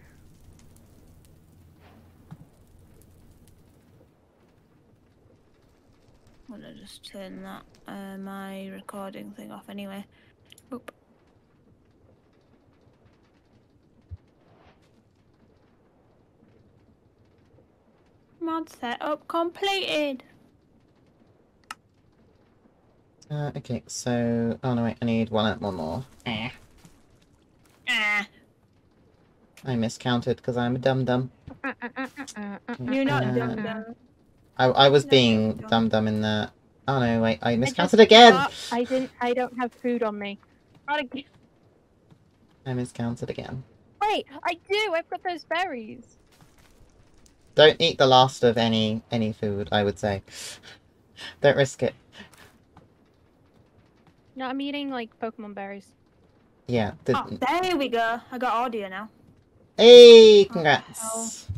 I'm gonna just turn that uh, my recording thing off anyway. Oop. Mod setup completed. Uh, okay, so oh no, wait, I need one one more. Eh, Ah, I miscounted because I'm a dum dum. you're not Uh, dumb dumb. I I was No, being don't. dum dum in the. Oh no, wait, I I miscounted just again. forgot I didn't. I don't have food on me. Not again. I miscounted again. Wait, I do. I've got those berries. Don't eat the last of any any food. I would say. [LAUGHS] Don't risk it. No, I'm eating like Pokemon berries. Yeah. The, Oh, there we go. I got audio now. Hey, Oh, congrats.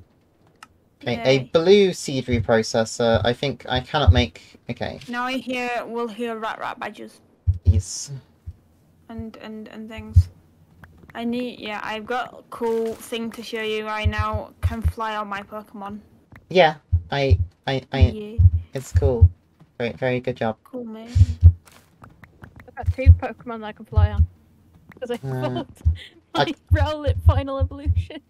Okay, a blue seed reprocessor. I think I cannot make. Okay, Now I hear we'll hear rat rat badges these. and and and things. I need yeah. I've got a cool thing to show you right now. Can fly on my Pokemon. Yeah, I, I, I. yeah, It's cool. Very, very good job. cool man. I've got two Pokemon that I can fly on. Because I Uh, evolved I- [LAUGHS] my Rowlet final evolution.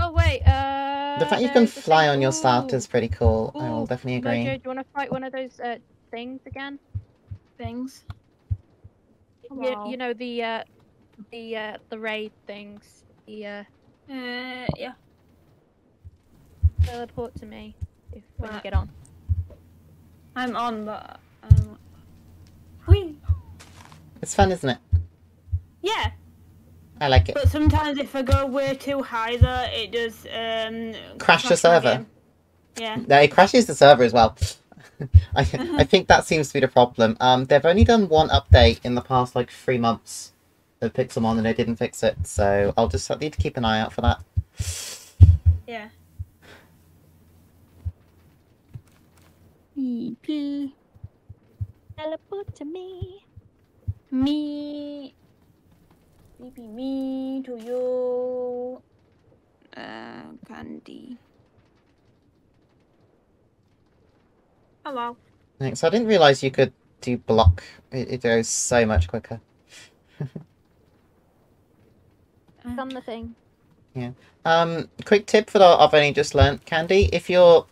Oh wait, uh. The fact you can fly thing- on your start Ooh, is pretty cool. I will Ooh, definitely Mojo, agree. do you want to fight one of those uh, things again? Things. You, you know the uh, the uh, the raid things. The uh, Uh, yeah. teleport to me if when you get on. I'm on, but um. Whee! It's fun, isn't it? Yeah, I like it. but sometimes if I go way too high, though, it does um. Crash the server. game. Yeah. No, it crashes the server as well. [LAUGHS] I, I think that seems to be the problem. Um, they've only done one update in the past like three months of Pixelmon, and they didn't fix it. So I'll just need to keep an eye out for that. Yeah. EP. Teleport to me. Me. Maybe me to you. Uh, candy. Hello. Thanks. I didn't realize you could do block. It, it goes so much quicker. [LAUGHS] Done the thing. Yeah. Um, quick tip for that I've only just learnt, Candy. If you're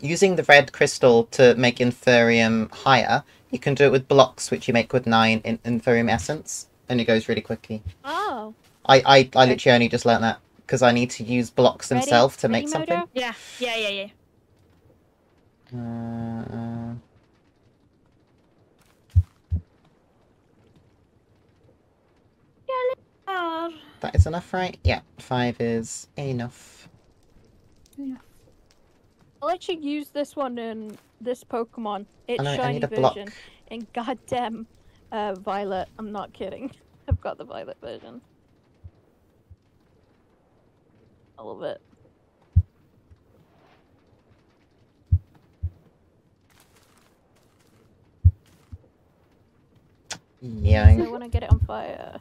using the red crystal to make Inferium higher, you can do it with blocks, which you make with nine in Inferium essence, and it goes really quickly. Oh. I, I, I literally only just learnt that because I need to use blocks Ready? themselves to Ready, make something. Yeah, yeah, yeah, yeah. Uh, that is enough, right? Yeah, five is enough. Yeah. I'll actually use this one in this Pokemon. It's I I shiny need a version. block. In goddamn uh, Violet. I'm not kidding. [LAUGHS] I've got the Violet version. I love it. Yeah. I want to get it on fire.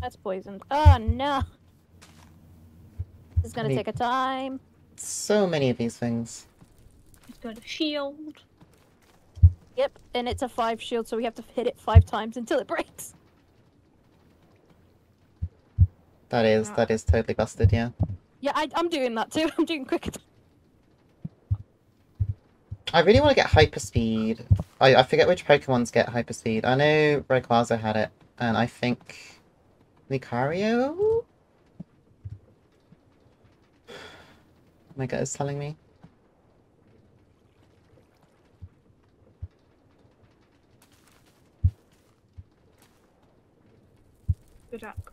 That's poisoned. Oh no! This is gonna Me- take a time. So many of these things. It's got a shield. Yep, and it's a five shield, so we have to hit it five times until it breaks. That is that is totally busted. Yeah. Yeah, I, I'm doing that too. [LAUGHS] I'm doing quick. I really want to get hyperspeed. I, I forget which Pokemons get hyperspeed. I know Rayquaza had it, and I think Lucario. Oh my gut is telling me. Good luck.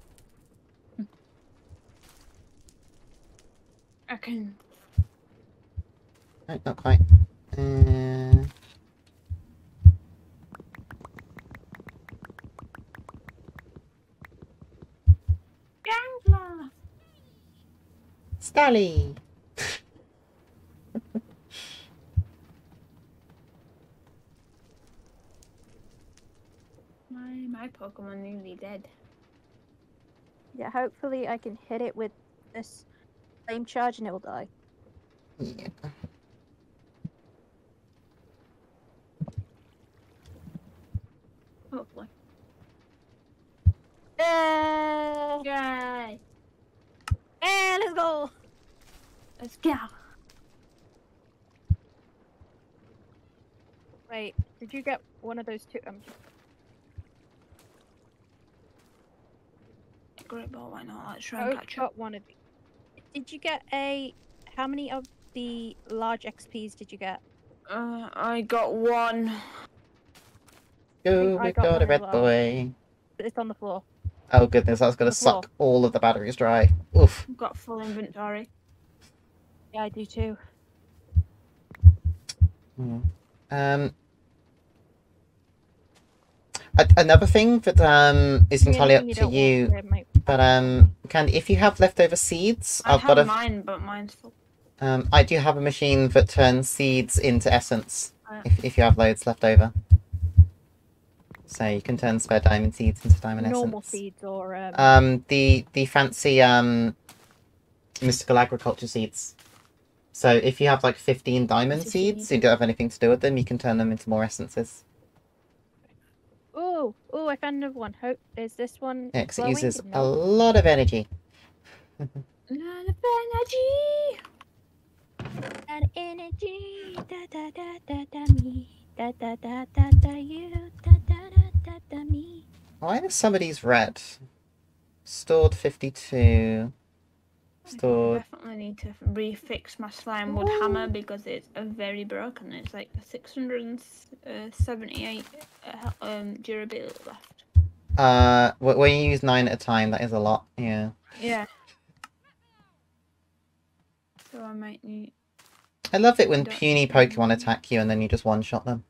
I can. No, not quite. Gangler! Stally. [LAUGHS] My my Pokemon nearly dead. Yeah, hopefully I can hit it with this flame charge and it will die. Yeah. Hopefully. Eh, Yay! eh, let's go! Let's go. Wait, did you get one of those two? Um, Great ball, why not? Let's try and I catch up. got one of these. Did you get a? How many of the large XPs did you get? Uh, I got one. Go, I we got got a red as well. boy. It's on the floor. Oh goodness, that's gonna suck all of the batteries dry. Oof. I've got full inventory. Yeah, I do too. Hmm. Um. Another thing that um is entirely up to you, to but um, Candy, if you have leftover seeds, I I've got a mine, but mine's full. um, I do have a machine that turns seeds into essence. Uh. If if you have loads left over, so you can turn spare diamond seeds into diamond normal essence. seeds or um, Um, the the fancy um, mystical agriculture seeds. So if you have like fifteen diamond Fancy seeds, seeds. you don't have anything to do with them, you can turn them into more essences. Oh, oh! I found another one. Hope is this one? Yeah, it uses a lot of energy. [LAUGHS] Lot of energy. That energy, da da da da da me, da da da da da you, me. Why are somebody's red? Stored fifty-two. I Stored. definitely need to refix my slime wood hammer because it's uh, very broken. It's like 678 uh, um, durability left. Uh, wh- when you use nine at a time, that is a lot. Yeah. Yeah. So I might need. I love it when puny Pokemon attack you and then you just one-shot them.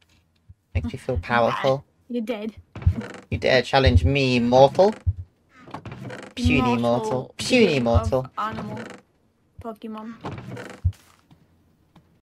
Makes you feel [LAUGHS] powerful. You're dead. You dare challenge me, mortal? Puny mortal. Puny mortal. Animal. Pokemon.